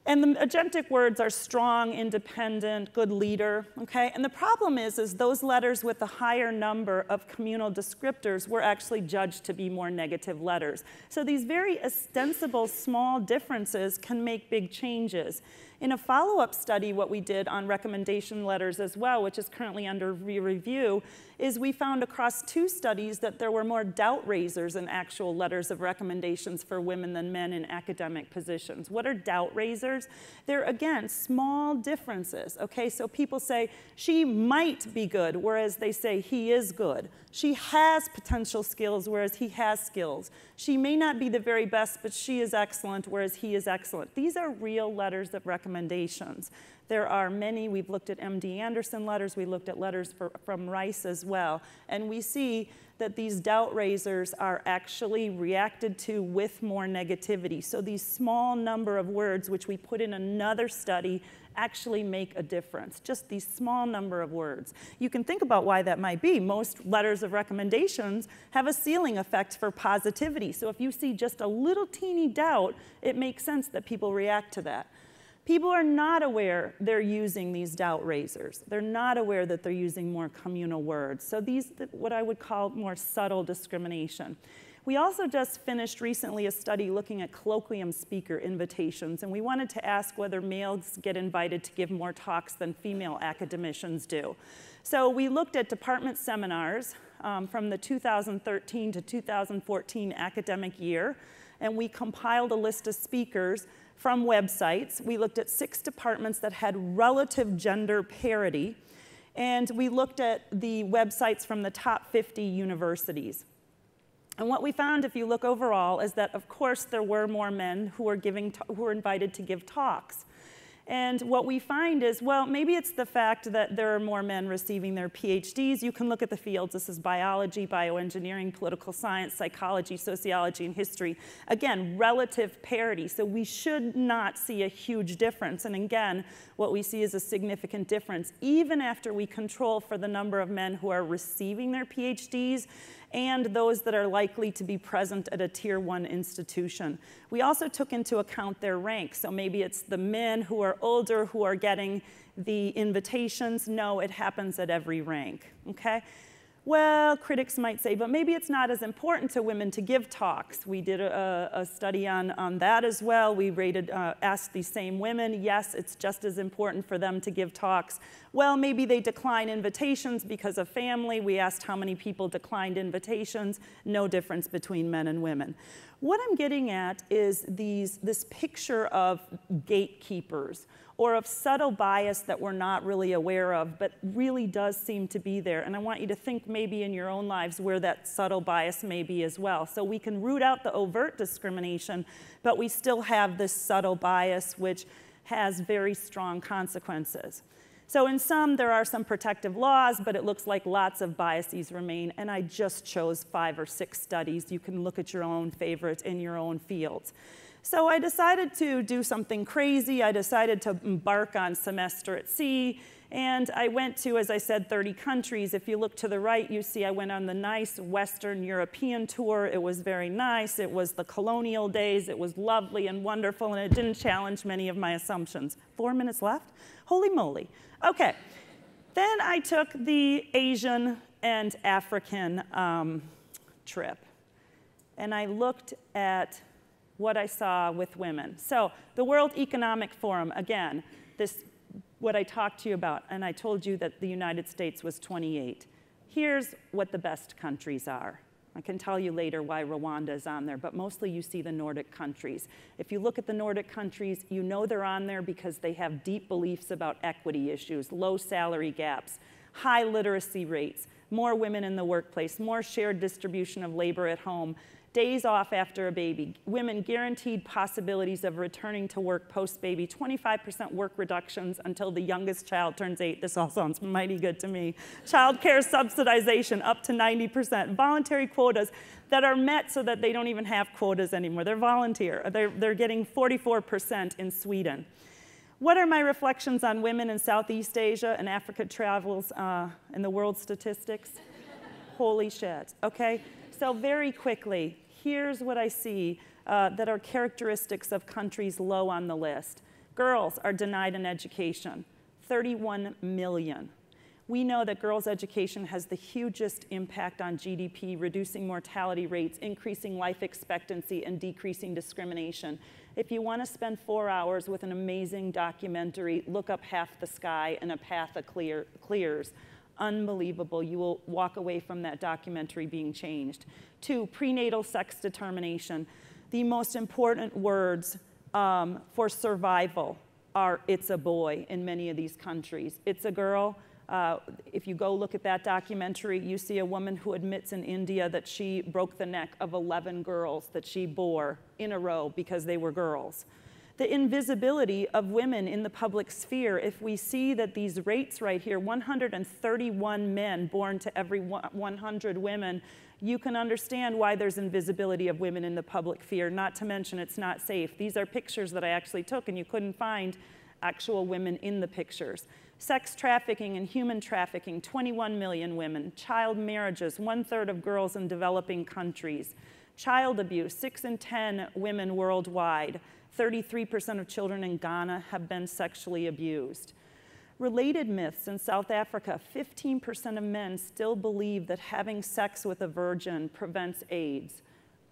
And the agentic words are strong, independent, good leader, okay? And the problem is, is those letters with the higher number of communal descriptors were actually judged to be more negative letters. So these very ostensible small differences can make big changes. In a follow-up study, what we did on recommendation letters as well, which is currently under re review, is we found across two studies that there were more doubt raisers in actual letters of recommendations for women than men in academic positions. What are doubt raisers? They're, again, small differences, okay? So people say, she might be good, whereas they say he is good. She has potential skills, whereas he has skills. She may not be the very best, but she is excellent, whereas he is excellent. These are real letters of recommendations. There are many, we've looked at MD Anderson letters, we looked at letters for, from Rice as well, and we see that these doubt raisers are actually reacted to with more negativity. So these small number of words, which we put in another study, actually make a difference. Just these small number of words. You can think about why that might be. Most letters of recommendations have a ceiling effect for positivity. So if you see just a little teeny doubt, it makes sense that people react to that. People are not aware they're using these doubt raisers. They're not aware that they're using more communal words. So these, what I would call more subtle discrimination. We also just finished recently a study looking at colloquium speaker invitations, and we wanted to ask whether males get invited to give more talks than female academicians do. So we looked at department seminars um, from the 2013 to 2014 academic year, and we compiled a list of speakers from websites. We looked at six departments that had relative gender parity, and we looked at the websites from the top 50 universities. And what we found, if you look overall, is that of course there were more men who were, giving who were invited to give talks. And what we find is, well, maybe it's the fact that there are more men receiving their PhDs. You can look at the fields. This is biology, bioengineering, political science, psychology, sociology, and history. Again, relative parity. So we should not see a huge difference. And again, what we see is a significant difference, even after we control for the number of men who are receiving their PhDs and those that are likely to be present at a tier one institution. We also took into account their rank. So maybe it's the men who are older who are getting the invitations. No, it happens at every rank, okay? Well, critics might say, but maybe it's not as important to women to give talks. We did a, a study on, on that as well. We rated, uh, asked these same women, yes, it's just as important for them to give talks. Well, maybe they decline invitations because of family. We asked how many people declined invitations. No difference between men and women. What I'm getting at is these, this picture of gatekeepers or of subtle bias that we're not really aware of, but really does seem to be there. And I want you to think maybe in your own lives where that subtle bias may be as well. So we can root out the overt discrimination, but we still have this subtle bias which has very strong consequences. So in some, there are some protective laws, but it looks like lots of biases remain, and I just chose five or six studies. You can look at your own favorites in your own fields. So I decided to do something crazy. I decided to embark on semester at sea. And I went to, as I said, 30 countries. If you look to the right, you see I went on the nice Western European tour. It was very nice. It was the colonial days. It was lovely and wonderful, and it didn't challenge many of my assumptions. Four minutes left? Holy moly. Okay. Then I took the Asian and African um, trip. And I looked at what I saw with women. So the World Economic Forum, again, this what I talked to you about, and I told you that the United States was 28. Here's what the best countries are. I can tell you later why Rwanda is on there, but mostly you see the Nordic countries. If you look at the Nordic countries, you know they're on there because they have deep beliefs about equity issues, low salary gaps, high literacy rates, more women in the workplace, more shared distribution of labor at home, days off after a baby, women guaranteed possibilities of returning to work post-baby, 25% work reductions until the youngest child turns eight. This all sounds mighty good to me. Child care subsidization up to 90%. Voluntary quotas that are met so that they don't even have quotas anymore. They're volunteer. They're, they're getting 44% in Sweden. What are my reflections on women in Southeast Asia and Africa travels uh, in the world statistics? Holy shit, okay? So very quickly, here's what I see uh, that are characteristics of countries low on the list. Girls are denied an education, 31 million. We know that girls' education has the hugest impact on GDP, reducing mortality rates, increasing life expectancy, and decreasing discrimination. If you want to spend four hours with an amazing documentary, look up Half the Sky and A Path Appears, Clears unbelievable. You will walk away from that documentary being changed. Two, prenatal sex determination. The most important words um, for survival are it's a boy in many of these countries. It's a girl. Uh, if you go look at that documentary, you see a woman who admits in India that she broke the neck of 11 girls that she bore in a row because they were girls the invisibility of women in the public sphere. If we see that these rates right here, 131 men born to every 100 women, you can understand why there's invisibility of women in the public sphere, not to mention it's not safe. These are pictures that I actually took and you couldn't find actual women in the pictures. Sex trafficking and human trafficking, 21 million women. Child marriages, one third of girls in developing countries. Child abuse, six in 10 women worldwide. 33% of children in Ghana have been sexually abused. Related myths in South Africa 15% of men still believe that having sex with a virgin prevents AIDS.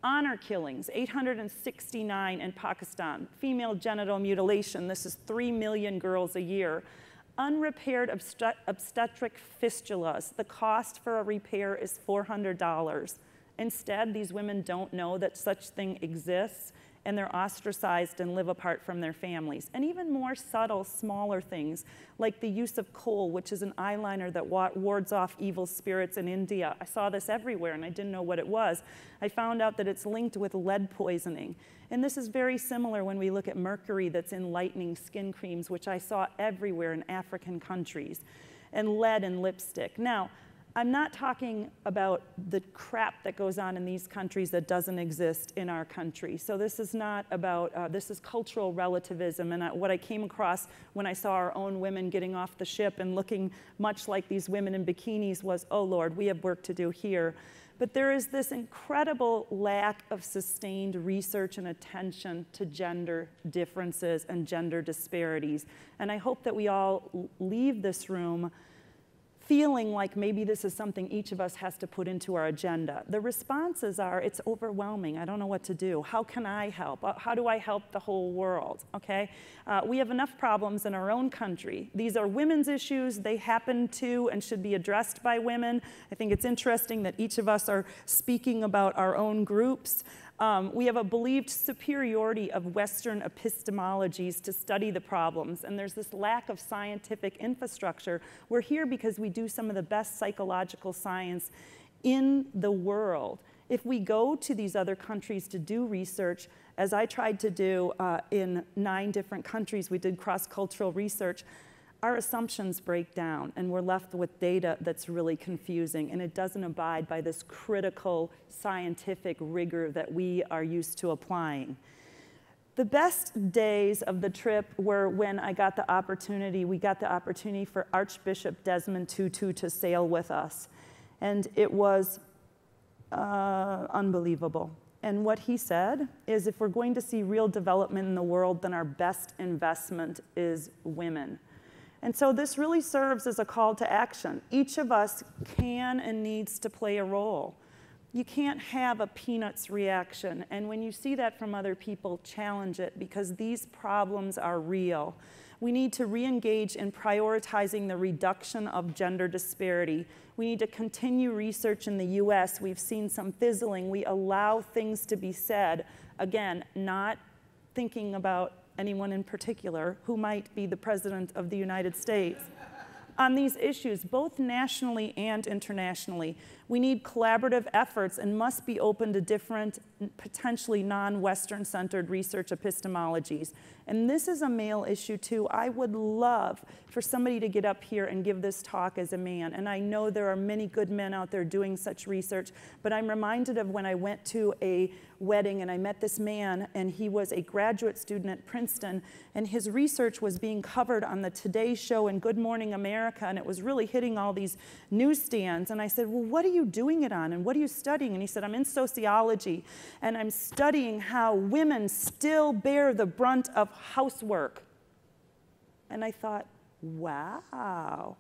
Honor killings, 869 in Pakistan. Female genital mutilation, this is 3 million girls a year. Unrepaired obstetric fistulas, the cost for a repair is $400. Instead, these women don't know that such thing exists and they're ostracized and live apart from their families. And even more subtle, smaller things like the use of kohl, which is an eyeliner that wards off evil spirits in India. I saw this everywhere and I didn't know what it was. I found out that it's linked with lead poisoning. And this is very similar when we look at mercury that's in lightening skin creams, which I saw everywhere in African countries, and lead in lipstick. Now, I'm not talking about the crap that goes on in these countries that doesn't exist in our country. So this is not about, uh, this is cultural relativism. And I, what I came across when I saw our own women getting off the ship and looking much like these women in bikinis was, oh Lord, we have work to do here. But there is this incredible lack of sustained research and attention to gender differences and gender disparities. And I hope that we all leave this room feeling like maybe this is something each of us has to put into our agenda. The responses are, it's overwhelming. I don't know what to do. How can I help? Uh, how do I help the whole world? Okay? Uh, we have enough problems in our own country. These are women's issues. They happen to and should be addressed by women. I think it's interesting that each of us are speaking about our own groups. Um, we have a believed superiority of Western epistemologies to study the problems, and there's this lack of scientific infrastructure. We're here because we do some of the best psychological science in the world. If we go to these other countries to do research, as I tried to do uh, in nine different countries, we did cross cultural research our assumptions break down and we're left with data that's really confusing and it doesn't abide by this critical scientific rigor that we are used to applying. The best days of the trip were when I got the opportunity, we got the opportunity for Archbishop Desmond Tutu to sail with us. And it was uh, unbelievable. And what he said is if we're going to see real development in the world, then our best investment is women. And so this really serves as a call to action. Each of us can and needs to play a role. You can't have a peanuts reaction. And when you see that from other people, challenge it because these problems are real. We need to re engage in prioritizing the reduction of gender disparity. We need to continue research in the US. We've seen some fizzling. We allow things to be said. Again, not thinking about anyone in particular who might be the President of the United States on these issues, both nationally and internationally. We need collaborative efforts and must be open to different, potentially non Western centered research epistemologies. And this is a male issue too. I would love for somebody to get up here and give this talk as a man. And I know there are many good men out there doing such research, but I'm reminded of when I went to a wedding and I met this man, and he was a graduate student at Princeton, and his research was being covered on the Today Show and Good Morning America, and it was really hitting all these newsstands. And I said, Well, what are you doing it on, and what are you studying? And he said, I'm in sociology, and I'm studying how women still bear the brunt of housework. And I thought, wow.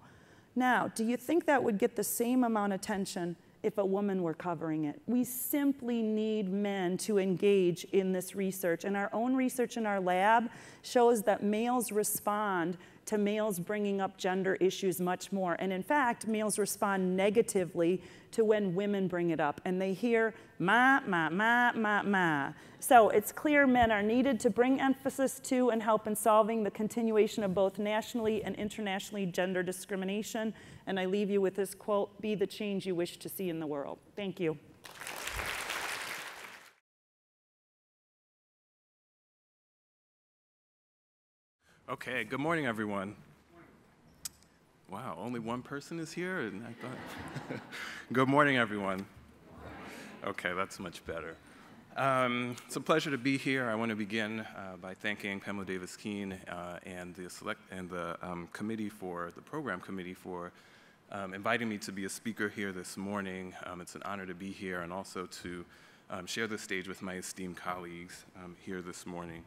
Now, do you think that would get the same amount of attention if a woman were covering it? We simply need men to engage in this research. And our own research in our lab shows that males respond to males bringing up gender issues much more. And in fact, males respond negatively to when women bring it up and they hear ma, ma, ma, ma, ma. So it's clear men are needed to bring emphasis to and help in solving the continuation of both nationally and internationally gender discrimination. And I leave you with this quote be the change you wish to see in the world. Thank you. Okay, good morning, everyone. Wow, only one person is here, and I thought. good morning, everyone. Okay, that's much better. Um, it's a pleasure to be here. I want to begin uh, by thanking Pamela Davis Kean uh, and the select and the um, committee for the program committee for um, inviting me to be a speaker here this morning. Um, it's an honor to be here and also to um, share the stage with my esteemed colleagues um, here this morning.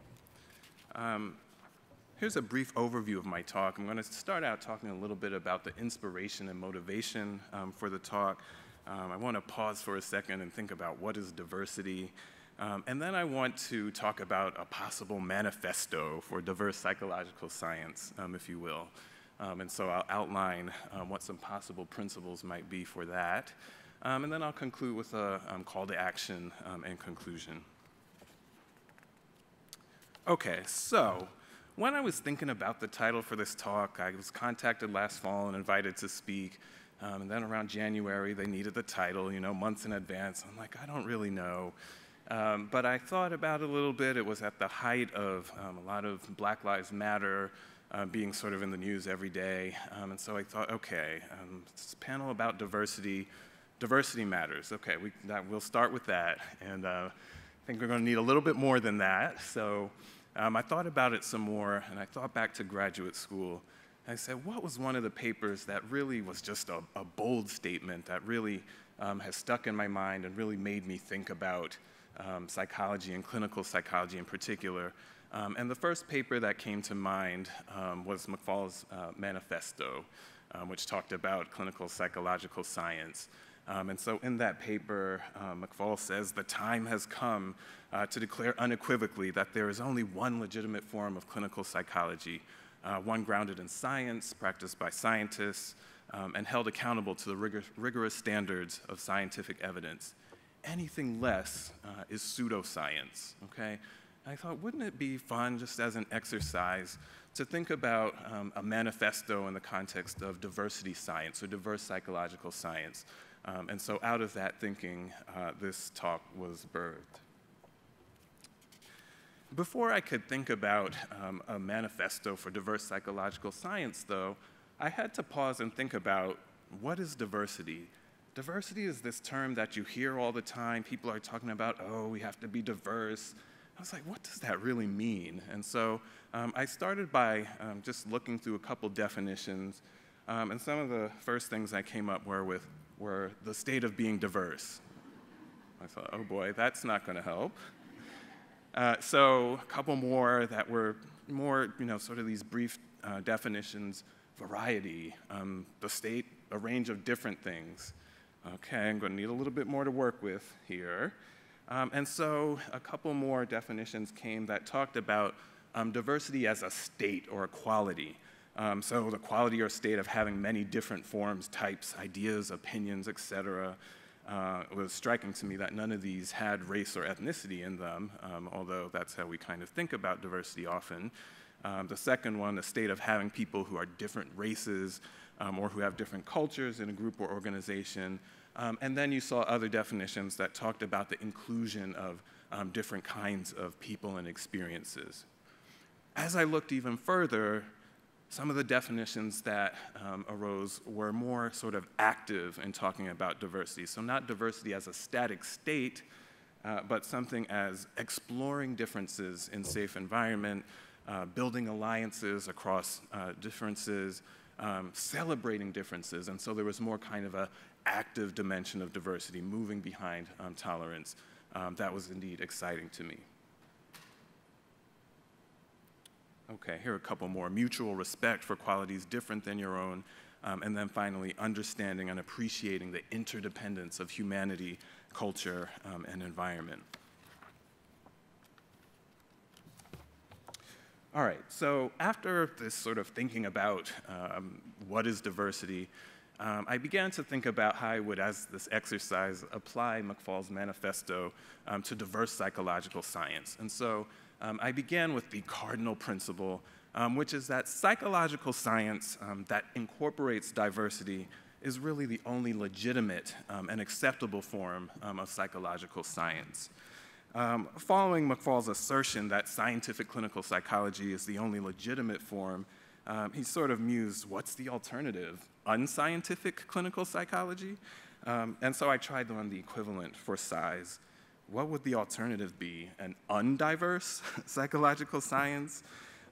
Here's a brief overview of my talk. I'm going to start out talking a little bit about the inspiration and motivation um, for the talk. Um, I want to pause for a second and think about what is diversity. Um, and then I want to talk about a possible manifesto for diverse psychological science, um, if you will. Um, and so I'll outline um, what some possible principles might be for that. and then I'll conclude with a call to action and conclusion. Okay, so when I was thinking about the title for this talk, I was contacted last fall and invited to speak. Um, and then around January, they needed the title, you know, months in advance. I'm like, I don't really know. Um, but I thought about it a little bit. It was at the height of um, a lot of Black Lives Matter uh, being sort of in the news every day. Um, and so I thought, okay, um, this panel about diversity, diversity matters. Okay, we, that, we'll start with that. And uh, I think we're going to need a little bit more than that. So um, I thought about it some more, and I thought back to graduate school. I said, what was one of the papers that really was just a, a bold statement that really um, has stuck in my mind and really made me think about um, psychology and clinical psychology in particular? Um, and the first paper that came to mind um, was McFall's uh, manifesto, um, which talked about clinical psychological science. Um, and so in that paper, uh, McFall says the time has come uh, to declare unequivocally that there is only one legitimate form of clinical psychology, uh, one grounded in science, practiced by scientists, um, and held accountable to the rigor rigorous standards of scientific evidence. Anything less uh, is pseudoscience, okay? I thought, wouldn't it be fun, just as an exercise, to think about um, a manifesto in the context of diversity science or diverse psychological science? Um, and so, out of that thinking, uh, this talk was birthed. Before I could think about um, a manifesto for diverse psychological science, though, I had to pause and think about what is diversity? Diversity is this term that you hear all the time. People are talking about, oh, we have to be diverse. I was like, what does that really mean? And so um, I started by um, just looking through a couple definitions. Um, and some of the first things I came up were with were the state of being diverse. I thought, oh boy, that's not going to help. Uh, so a couple more that were more, you know, sort of these brief uh, definitions, variety, um, the state, a range of different things. Okay, I'm going to need a little bit more to work with here. Um, and so a couple more definitions came that talked about um, diversity as a state or a quality. Um, so the quality or state of having many different forms, types, ideas, opinions, etc. Uh, was striking to me that none of these had race or ethnicity in them, um, although that's how we kind of think about diversity often. Um, the second one, the state of having people who are different races um, or who have different cultures in a group or organization. Um, and then you saw other definitions that talked about the inclusion of um, different kinds of people and experiences. As I looked even further, some of the definitions that um, arose were more sort of active in talking about diversity. So, not diversity as a static state, uh, but something as exploring differences in safe environment, uh, building alliances across uh, differences, um, celebrating differences. And so there was more kind of a active dimension of diversity, moving behind um, tolerance. Um, that was indeed exciting to me. Okay, here are a couple more. Mutual respect for qualities different than your own. Um, and then finally, understanding and appreciating the interdependence of humanity, culture, um, and environment. All right, so after this sort of thinking about um, what is diversity, um, I began to think about how I would, as this exercise, apply McFall's manifesto um, to diverse psychological science. And so um, I began with the cardinal principle, um, which is that psychological science um, that incorporates diversity is really the only legitimate um, and acceptable form um, of psychological science. Um, following McFall's assertion that scientific clinical psychology is the only legitimate form, he sort of mused, what's the alternative? Unscientific clinical psychology? and so I tried on the equivalent for size what would the alternative be? An undiverse psychological science?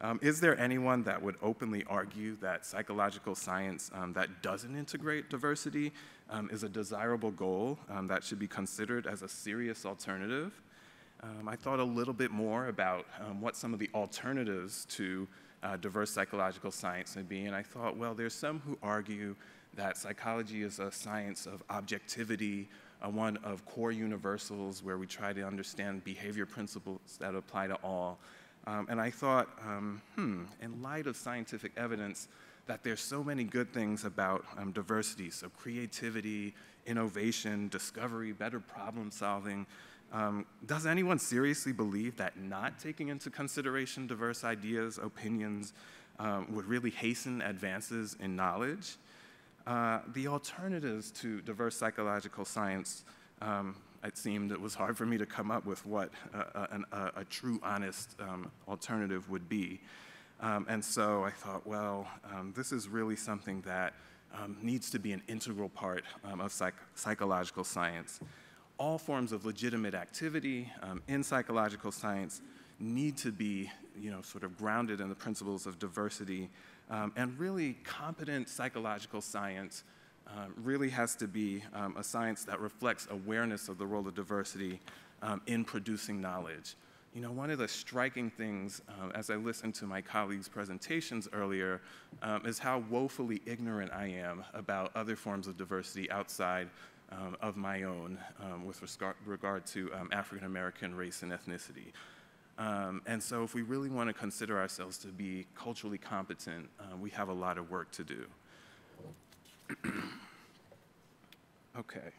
Um, is there anyone that would openly argue that psychological science um, that doesn't integrate diversity um, is a desirable goal um, that should be considered as a serious alternative? Um, I thought a little bit more about um, what some of the alternatives to uh, diverse psychological science would be, and I thought, well, there's some who argue that psychology is a science of objectivity uh, one of core universals where we try to understand behavior principles that apply to all. Um, and I thought, um, hmm, in light of scientific evidence, that there's so many good things about um, diversity, so creativity, innovation, discovery, better problem solving. Um, does anyone seriously believe that not taking into consideration diverse ideas, opinions, um, would really hasten advances in knowledge? Uh, the alternatives to diverse psychological science, um, it seemed it was hard for me to come up with what a, a, a true, honest um, alternative would be. Um, and so I thought, well, um, this is really something that um, needs to be an integral part um, of psych psychological science. All forms of legitimate activity in psychological science need to be, you know, sort of grounded in the principles of diversity, um, and really competent psychological science uh, really has to be um, a science that reflects awareness of the role of diversity um, in producing knowledge. You know, one of the striking things uh, as I listened to my colleagues' presentations earlier um, is how woefully ignorant I am about other forms of diversity outside of my own with regard to African American race and ethnicity. Um, and so if we really want to consider ourselves to be culturally competent, uh, we have a lot of work to do. okay.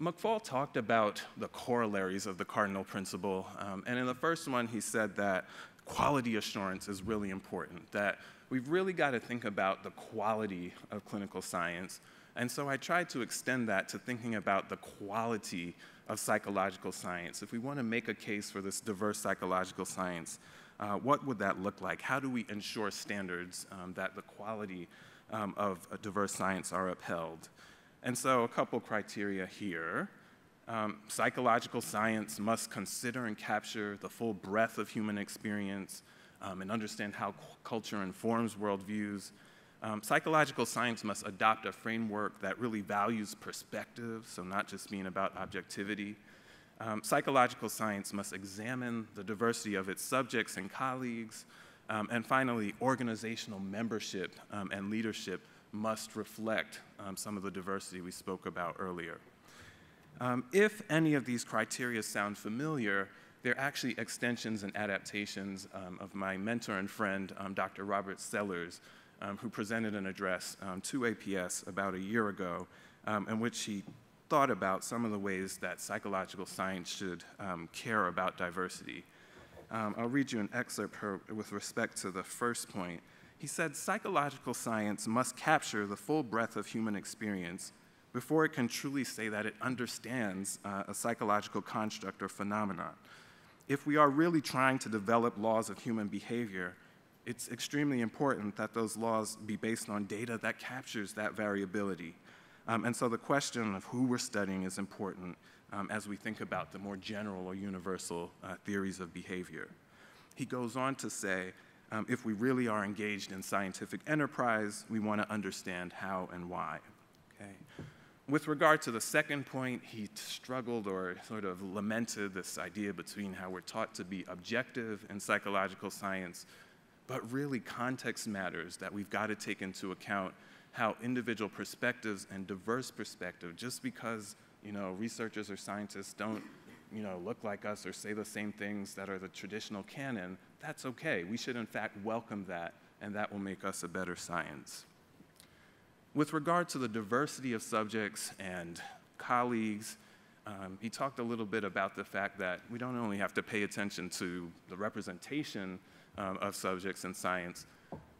McFall talked about the corollaries of the cardinal principle, um, and in the first one, he said that quality assurance is really important, that we've really got to think about the quality of clinical science. And so I tried to extend that to thinking about the quality of psychological science. If we want to make a case for this diverse psychological science, uh, what would that look like? How do we ensure standards um, that the quality um, of diverse science are upheld? And so a couple criteria here. Um, psychological science must consider and capture the full breadth of human experience um, and understand how culture informs worldviews. Um, psychological science must adopt a framework that really values perspective, so not just being about objectivity. Um, psychological science must examine the diversity of its subjects and colleagues. Um, and finally, organizational membership um, and leadership must reflect um, some of the diversity we spoke about earlier. Um, if any of these criteria sound familiar, they're actually extensions and adaptations of my mentor and friend, Dr. Robert Sellers, um, who presented an address um, to APS about a year ago, in which he thought about some of the ways that psychological science should care about diversity. I'll read you an excerpt with respect to the first point. He said psychological science must capture the full breadth of human experience before it can truly say that it understands uh, a psychological construct or phenomenon. If we are really trying to develop laws of human behavior, it's extremely important that those laws be based on data that captures that variability. Um, and so the question of who we're studying is important um, as we think about the more general or universal uh, theories of behavior. He goes on to say um, if we really are engaged in scientific enterprise, we want to understand how and why. Okay? With regard to the second point, he struggled or sort of lamented this idea between how we're taught to be objective in psychological science, but really context matters, that we've got to take into account how individual perspectives and diverse perspective, just because you know, researchers or scientists don't you know, look like us or say the same things that are the traditional canon, that's okay. We should, in fact, welcome that, and that will make us a better science. With regard to the diversity of subjects and colleagues, um, he talked a little bit about the fact that we don't only have to pay attention to the representation um, of subjects in science,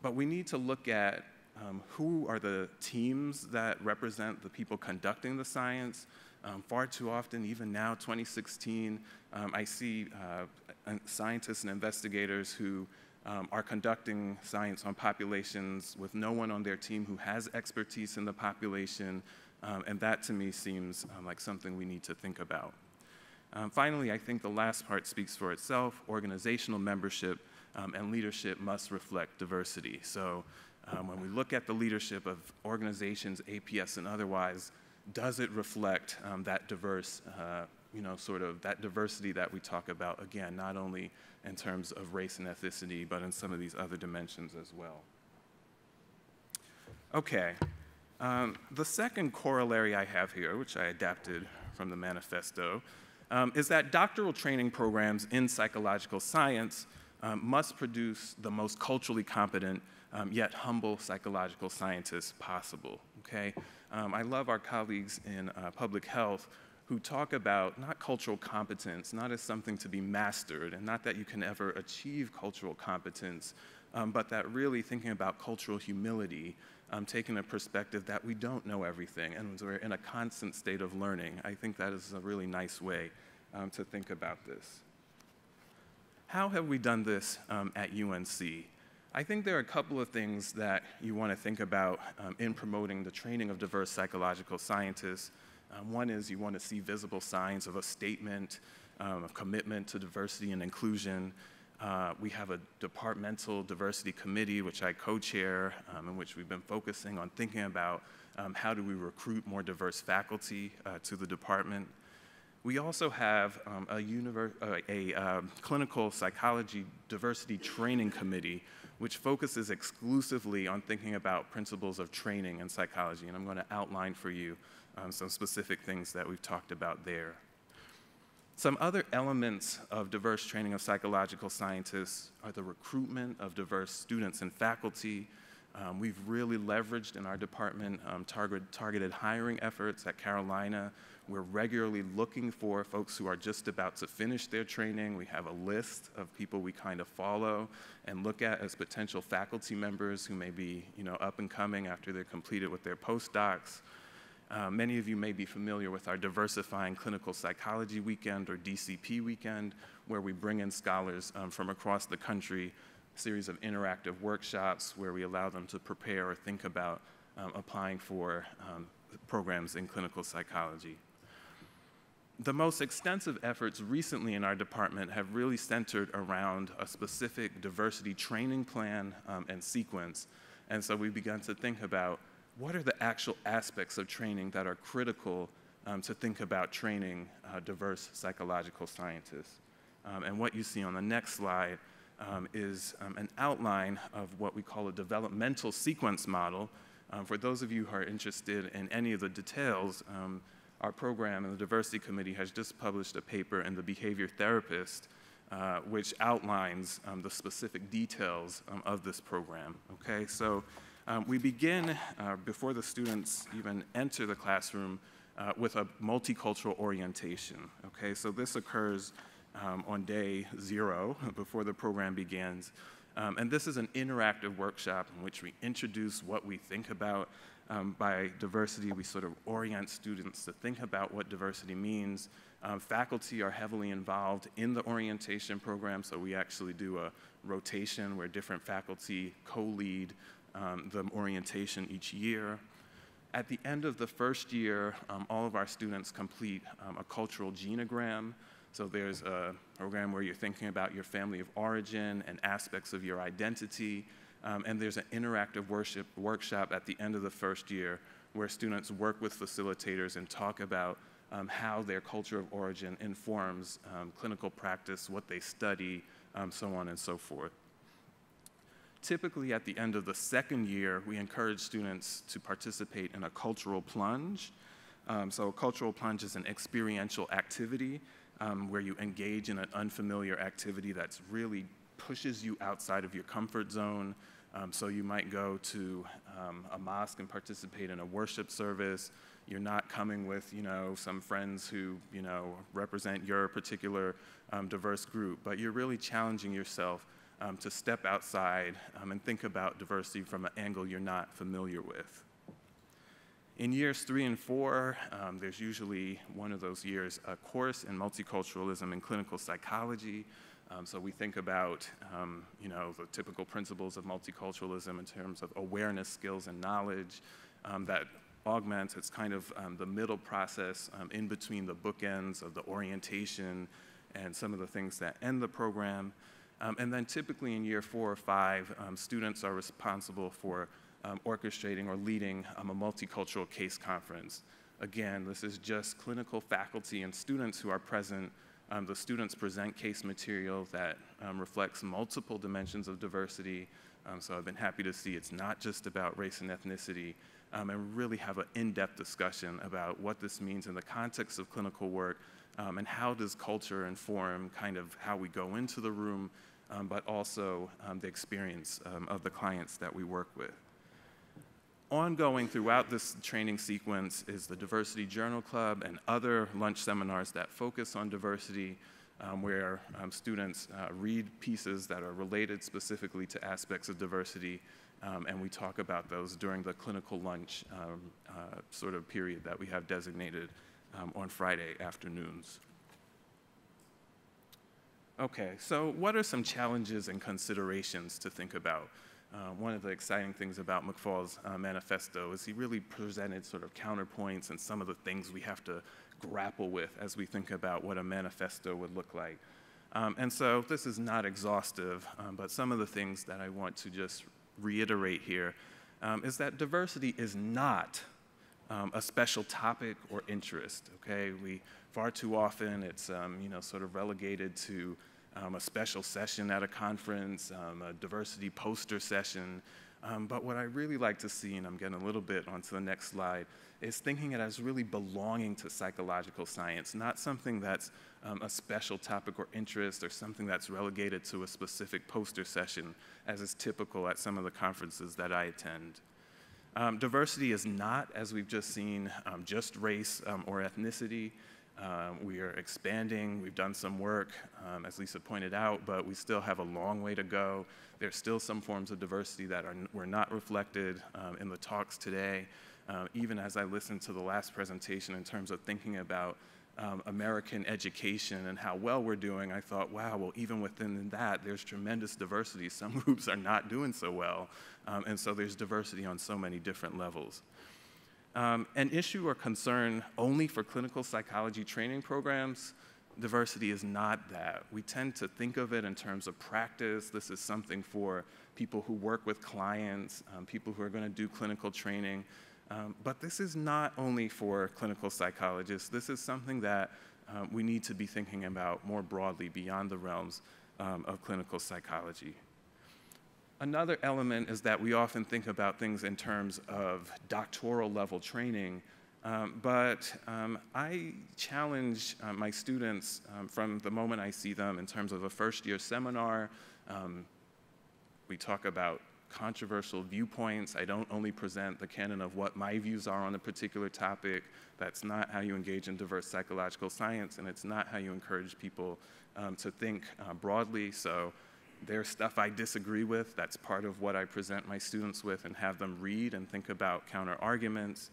but we need to look at um, who are the teams that represent the people conducting the science, um, far too often, even now, 2016, um, I see uh, scientists and investigators who um, are conducting science on populations with no one on their team who has expertise in the population, um, and that to me seems like something we need to think about. Um, finally, I think the last part speaks for itself. Organizational membership and leadership must reflect diversity. So when we look at the leadership of organizations, APS and otherwise, does it reflect um, that diverse, uh, you know, sort of that diversity that we talk about, again, not only in terms of race and ethnicity, but in some of these other dimensions as well. Okay, um, the second corollary I have here, which I adapted from the manifesto, um, is that doctoral training programs in psychological science um, must produce the most culturally competent um, yet humble psychological scientists possible. okay? Um, I love our colleagues in uh, public health who talk about not cultural competence, not as something to be mastered, and not that you can ever achieve cultural competence, um, but that really thinking about cultural humility, um, taking a perspective that we don't know everything and we're in a constant state of learning. I think that is a really nice way um, to think about this. How have we done this um, at UNC? I think there are a couple of things that you want to think about um, in promoting the training of diverse psychological scientists. Um, one is you want to see visible signs of a statement um, of commitment to diversity and inclusion. Uh, we have a departmental diversity committee, which I co-chair, um, in which we've been focusing on thinking about um, how do we recruit more diverse faculty uh, to the department. We also have um, a, uh, a uh, clinical psychology diversity training committee, which focuses exclusively on thinking about principles of training in psychology. And I'm going to outline for you um, some specific things that we've talked about there. Some other elements of diverse training of psychological scientists are the recruitment of diverse students and faculty. Um, we've really leveraged in our department um, target, targeted hiring efforts at Carolina. We're regularly looking for folks who are just about to finish their training. We have a list of people we kind of follow and look at as potential faculty members who may be you know, up and coming after they're completed with their postdocs. Uh, many of you may be familiar with our Diversifying Clinical Psychology Weekend or DCP Weekend, where we bring in scholars um, from across the country, a series of interactive workshops where we allow them to prepare or think about um, applying for um, programs in clinical psychology. The most extensive efforts recently in our department have really centered around a specific diversity training plan um, and sequence. And so we've begun to think about what are the actual aspects of training that are critical um, to think about training uh, diverse psychological scientists? Um, and what you see on the next slide um, is um, an outline of what we call a developmental sequence model. Um, for those of you who are interested in any of the details, our program and the diversity committee has just published a paper in the behavior therapist uh, which outlines the specific details of this program. Okay, so um, we begin, uh, before the students even enter the classroom, uh, with a multicultural orientation. Okay, so this occurs um, on day zero before the program begins. Um, and this is an interactive workshop in which we introduce what we think about um, by diversity. We sort of orient students to think about what diversity means. Um, faculty are heavily involved in the orientation program, so we actually do a rotation where different faculty co-lead um, the orientation each year. At the end of the first year, um, all of our students complete um, a cultural genogram. So there's a program where you're thinking about your family of origin and aspects of your identity. Um, and there's an interactive worship workshop at the end of the first year where students work with facilitators and talk about um, how their culture of origin informs um, clinical practice, what they study, so on and so forth. Typically, at the end of the second year, we encourage students to participate in a cultural plunge. Um, so, a cultural plunge is an experiential activity um, where you engage in an unfamiliar activity that really pushes you outside of your comfort zone. Um, so, you might go to um, a mosque and participate in a worship service. You're not coming with, you know, some friends who, you know, represent your particular um, diverse group, but you're really challenging yourself um, to step outside um, and think about diversity from an angle you're not familiar with. In years three and four, um, there's usually one of those years a course in multiculturalism and clinical psychology. Um, so we think about, um, you know, the typical principles of multiculturalism in terms of awareness, skills, and knowledge um, that augments. It's kind of the middle process in between the bookends of the orientation and some of the things that end the program. Um, and then typically in year four or five, um, students are responsible for um, orchestrating or leading um, a multicultural case conference. Again, this is just clinical faculty and students who are present. Um, the students present case material that um, reflects multiple dimensions of diversity. so I've been happy to see it's not just about race and ethnicity, and really have an in-depth discussion about what this means in the context of clinical work, um, and how does culture inform kind of how we go into the room um, but also um, the experience um, of the clients that we work with. Ongoing throughout this training sequence is the Diversity Journal Club and other lunch seminars that focus on diversity, um, where um, students uh, read pieces that are related specifically to aspects of diversity, um, and we talk about those during the clinical lunch um, uh, sort of period that we have designated um, on Friday afternoons. Okay, so what are some challenges and considerations to think about? Uh, one of the exciting things about McFall's uh, manifesto is he really presented sort of counterpoints and some of the things we have to grapple with as we think about what a manifesto would look like. Um, and so this is not exhaustive, um, but some of the things that I want to just reiterate here um, is that diversity is not um, a special topic or interest, okay? We, far too often, it's, um, you know, sort of relegated to um, a special session at a conference, um, a diversity poster session. Um, but what I really like to see, and I'm getting a little bit onto the next slide, is thinking it as really belonging to psychological science, not something that's um, a special topic or interest or something that's relegated to a specific poster session, as is typical at some of the conferences that I attend. Um, diversity is not, as we've just seen, um, just race or ethnicity. Um, we are expanding. We've done some work, um, as Lisa pointed out, but we still have a long way to go. There's still some forms of diversity that are, were not reflected um, in the talks today. Uh, even as I listened to the last presentation in terms of thinking about um, American education and how well we're doing, I thought, wow, well, even within that, there's tremendous diversity. Some groups are not doing so well. Um, and so there's diversity on so many different levels. Um, an issue or concern only for clinical psychology training programs, diversity is not that. We tend to think of it in terms of practice. This is something for people who work with clients, um, people who are going to do clinical training. Um, but this is not only for clinical psychologists. This is something that um, we need to be thinking about more broadly beyond the realms um, of clinical psychology. Another element is that we often think about things in terms of doctoral level training, um, but um, I challenge uh, my students um, from the moment I see them in terms of a first year seminar. Um, we talk about controversial viewpoints. I don't only present the canon of what my views are on a particular topic. That's not how you engage in diverse psychological science, and it's not how you encourage people um, to think uh, broadly. So there's stuff I disagree with. That's part of what I present my students with and have them read and think about counter arguments.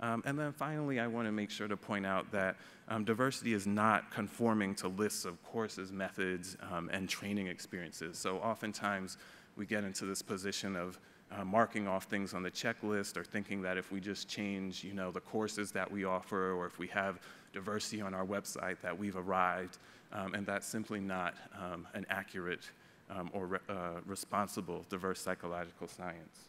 Um, and then finally, I want to make sure to point out that um, diversity is not conforming to lists of courses, methods, um, and training experiences. So oftentimes, we get into this position of uh, marking off things on the checklist or thinking that if we just change, you know, the courses that we offer or if we have diversity on our website that we've arrived. Um, and that's simply not um, an accurate um, or re uh, responsible diverse psychological science.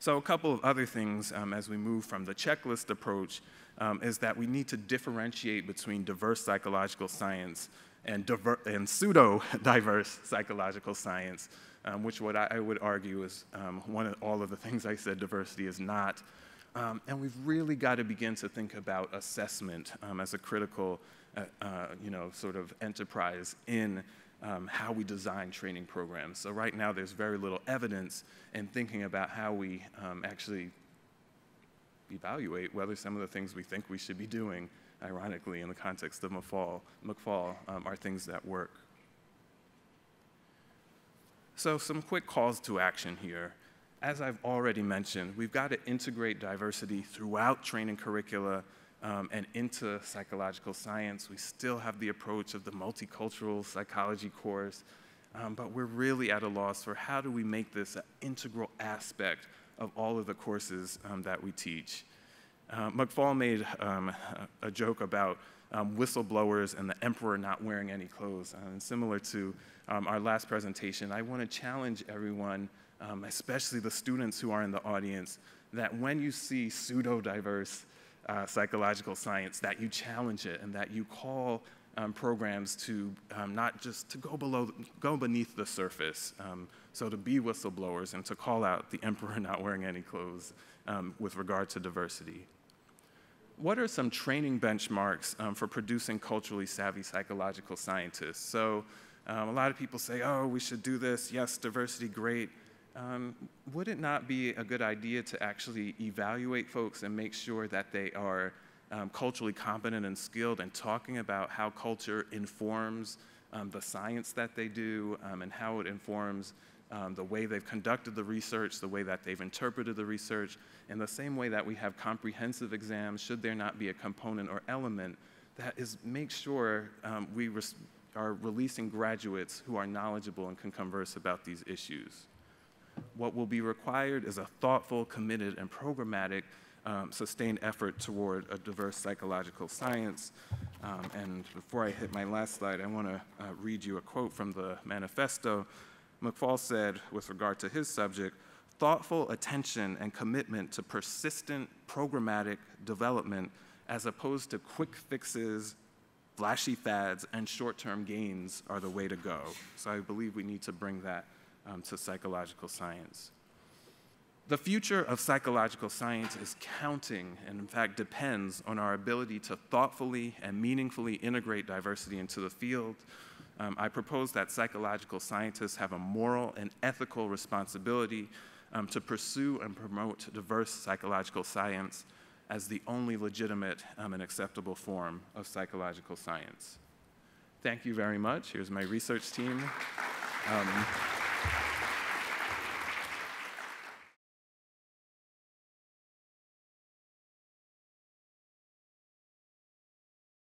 So a couple of other things um, as we move from the checklist approach um, is that we need to differentiate between diverse psychological science and, and pseudo-diverse psychological science, um, which what I, I, would argue is um, one of all of the things I said diversity is not. Um, and we've really got to begin to think about assessment um, as a critical, uh, uh, you know, sort of enterprise in um, how we design training programs. So right now there's very little evidence in thinking about how we um, actually evaluate whether some of the things we think we should be doing, ironically in the context of McFall, McFall um, are things that work. So some quick calls to action here. As I've already mentioned, we've got to integrate diversity throughout training curricula um, and into psychological science. We still have the approach of the multicultural psychology course, um, but we're really at a loss for how do we make this an integral aspect of all of the courses um, that we teach. Uh, McFall made um, a, joke about um, whistleblowers and the emperor not wearing any clothes. Uh, and similar to um, our last presentation, I want to challenge everyone, especially the students who are in the audience, that when you see pseudo-diverse uh, psychological science, that you challenge it and that you call um, programs to um, not just to go below, go beneath the surface. Um, so to be whistleblowers and to call out the emperor not wearing any clothes um, with regard to diversity. What are some training benchmarks um, for producing culturally savvy psychological scientists? So um, a lot of people say, oh, we should do this. Yes, diversity, great. Um, would it not be a good idea to actually evaluate folks and make sure that they are um, culturally competent and skilled and talking about how culture informs um, the science that they do um, and how it informs um, the way they've conducted the research, the way that they've interpreted the research, in the same way that we have comprehensive exams, should there not be a component or element that is make sure um, we are releasing graduates who are knowledgeable and can converse about these issues. What will be required is a thoughtful, committed, and programmatic um, sustained effort toward a diverse psychological science. Um, and before I hit my last slide, I want to uh, read you a quote from the manifesto. McFall said, with regard to his subject, thoughtful attention and commitment to persistent programmatic development as opposed to quick fixes, flashy fads, and short term gains are the way to go. So I believe we need to bring that um, to psychological science. The future of psychological science is counting and, in fact, depends on our ability to thoughtfully and meaningfully integrate diversity into the field. Um, I propose that psychological scientists have a moral and ethical responsibility um, to pursue and promote diverse psychological science as the only legitimate um, and acceptable form of psychological science. Thank you very much. Here's my research team. Um,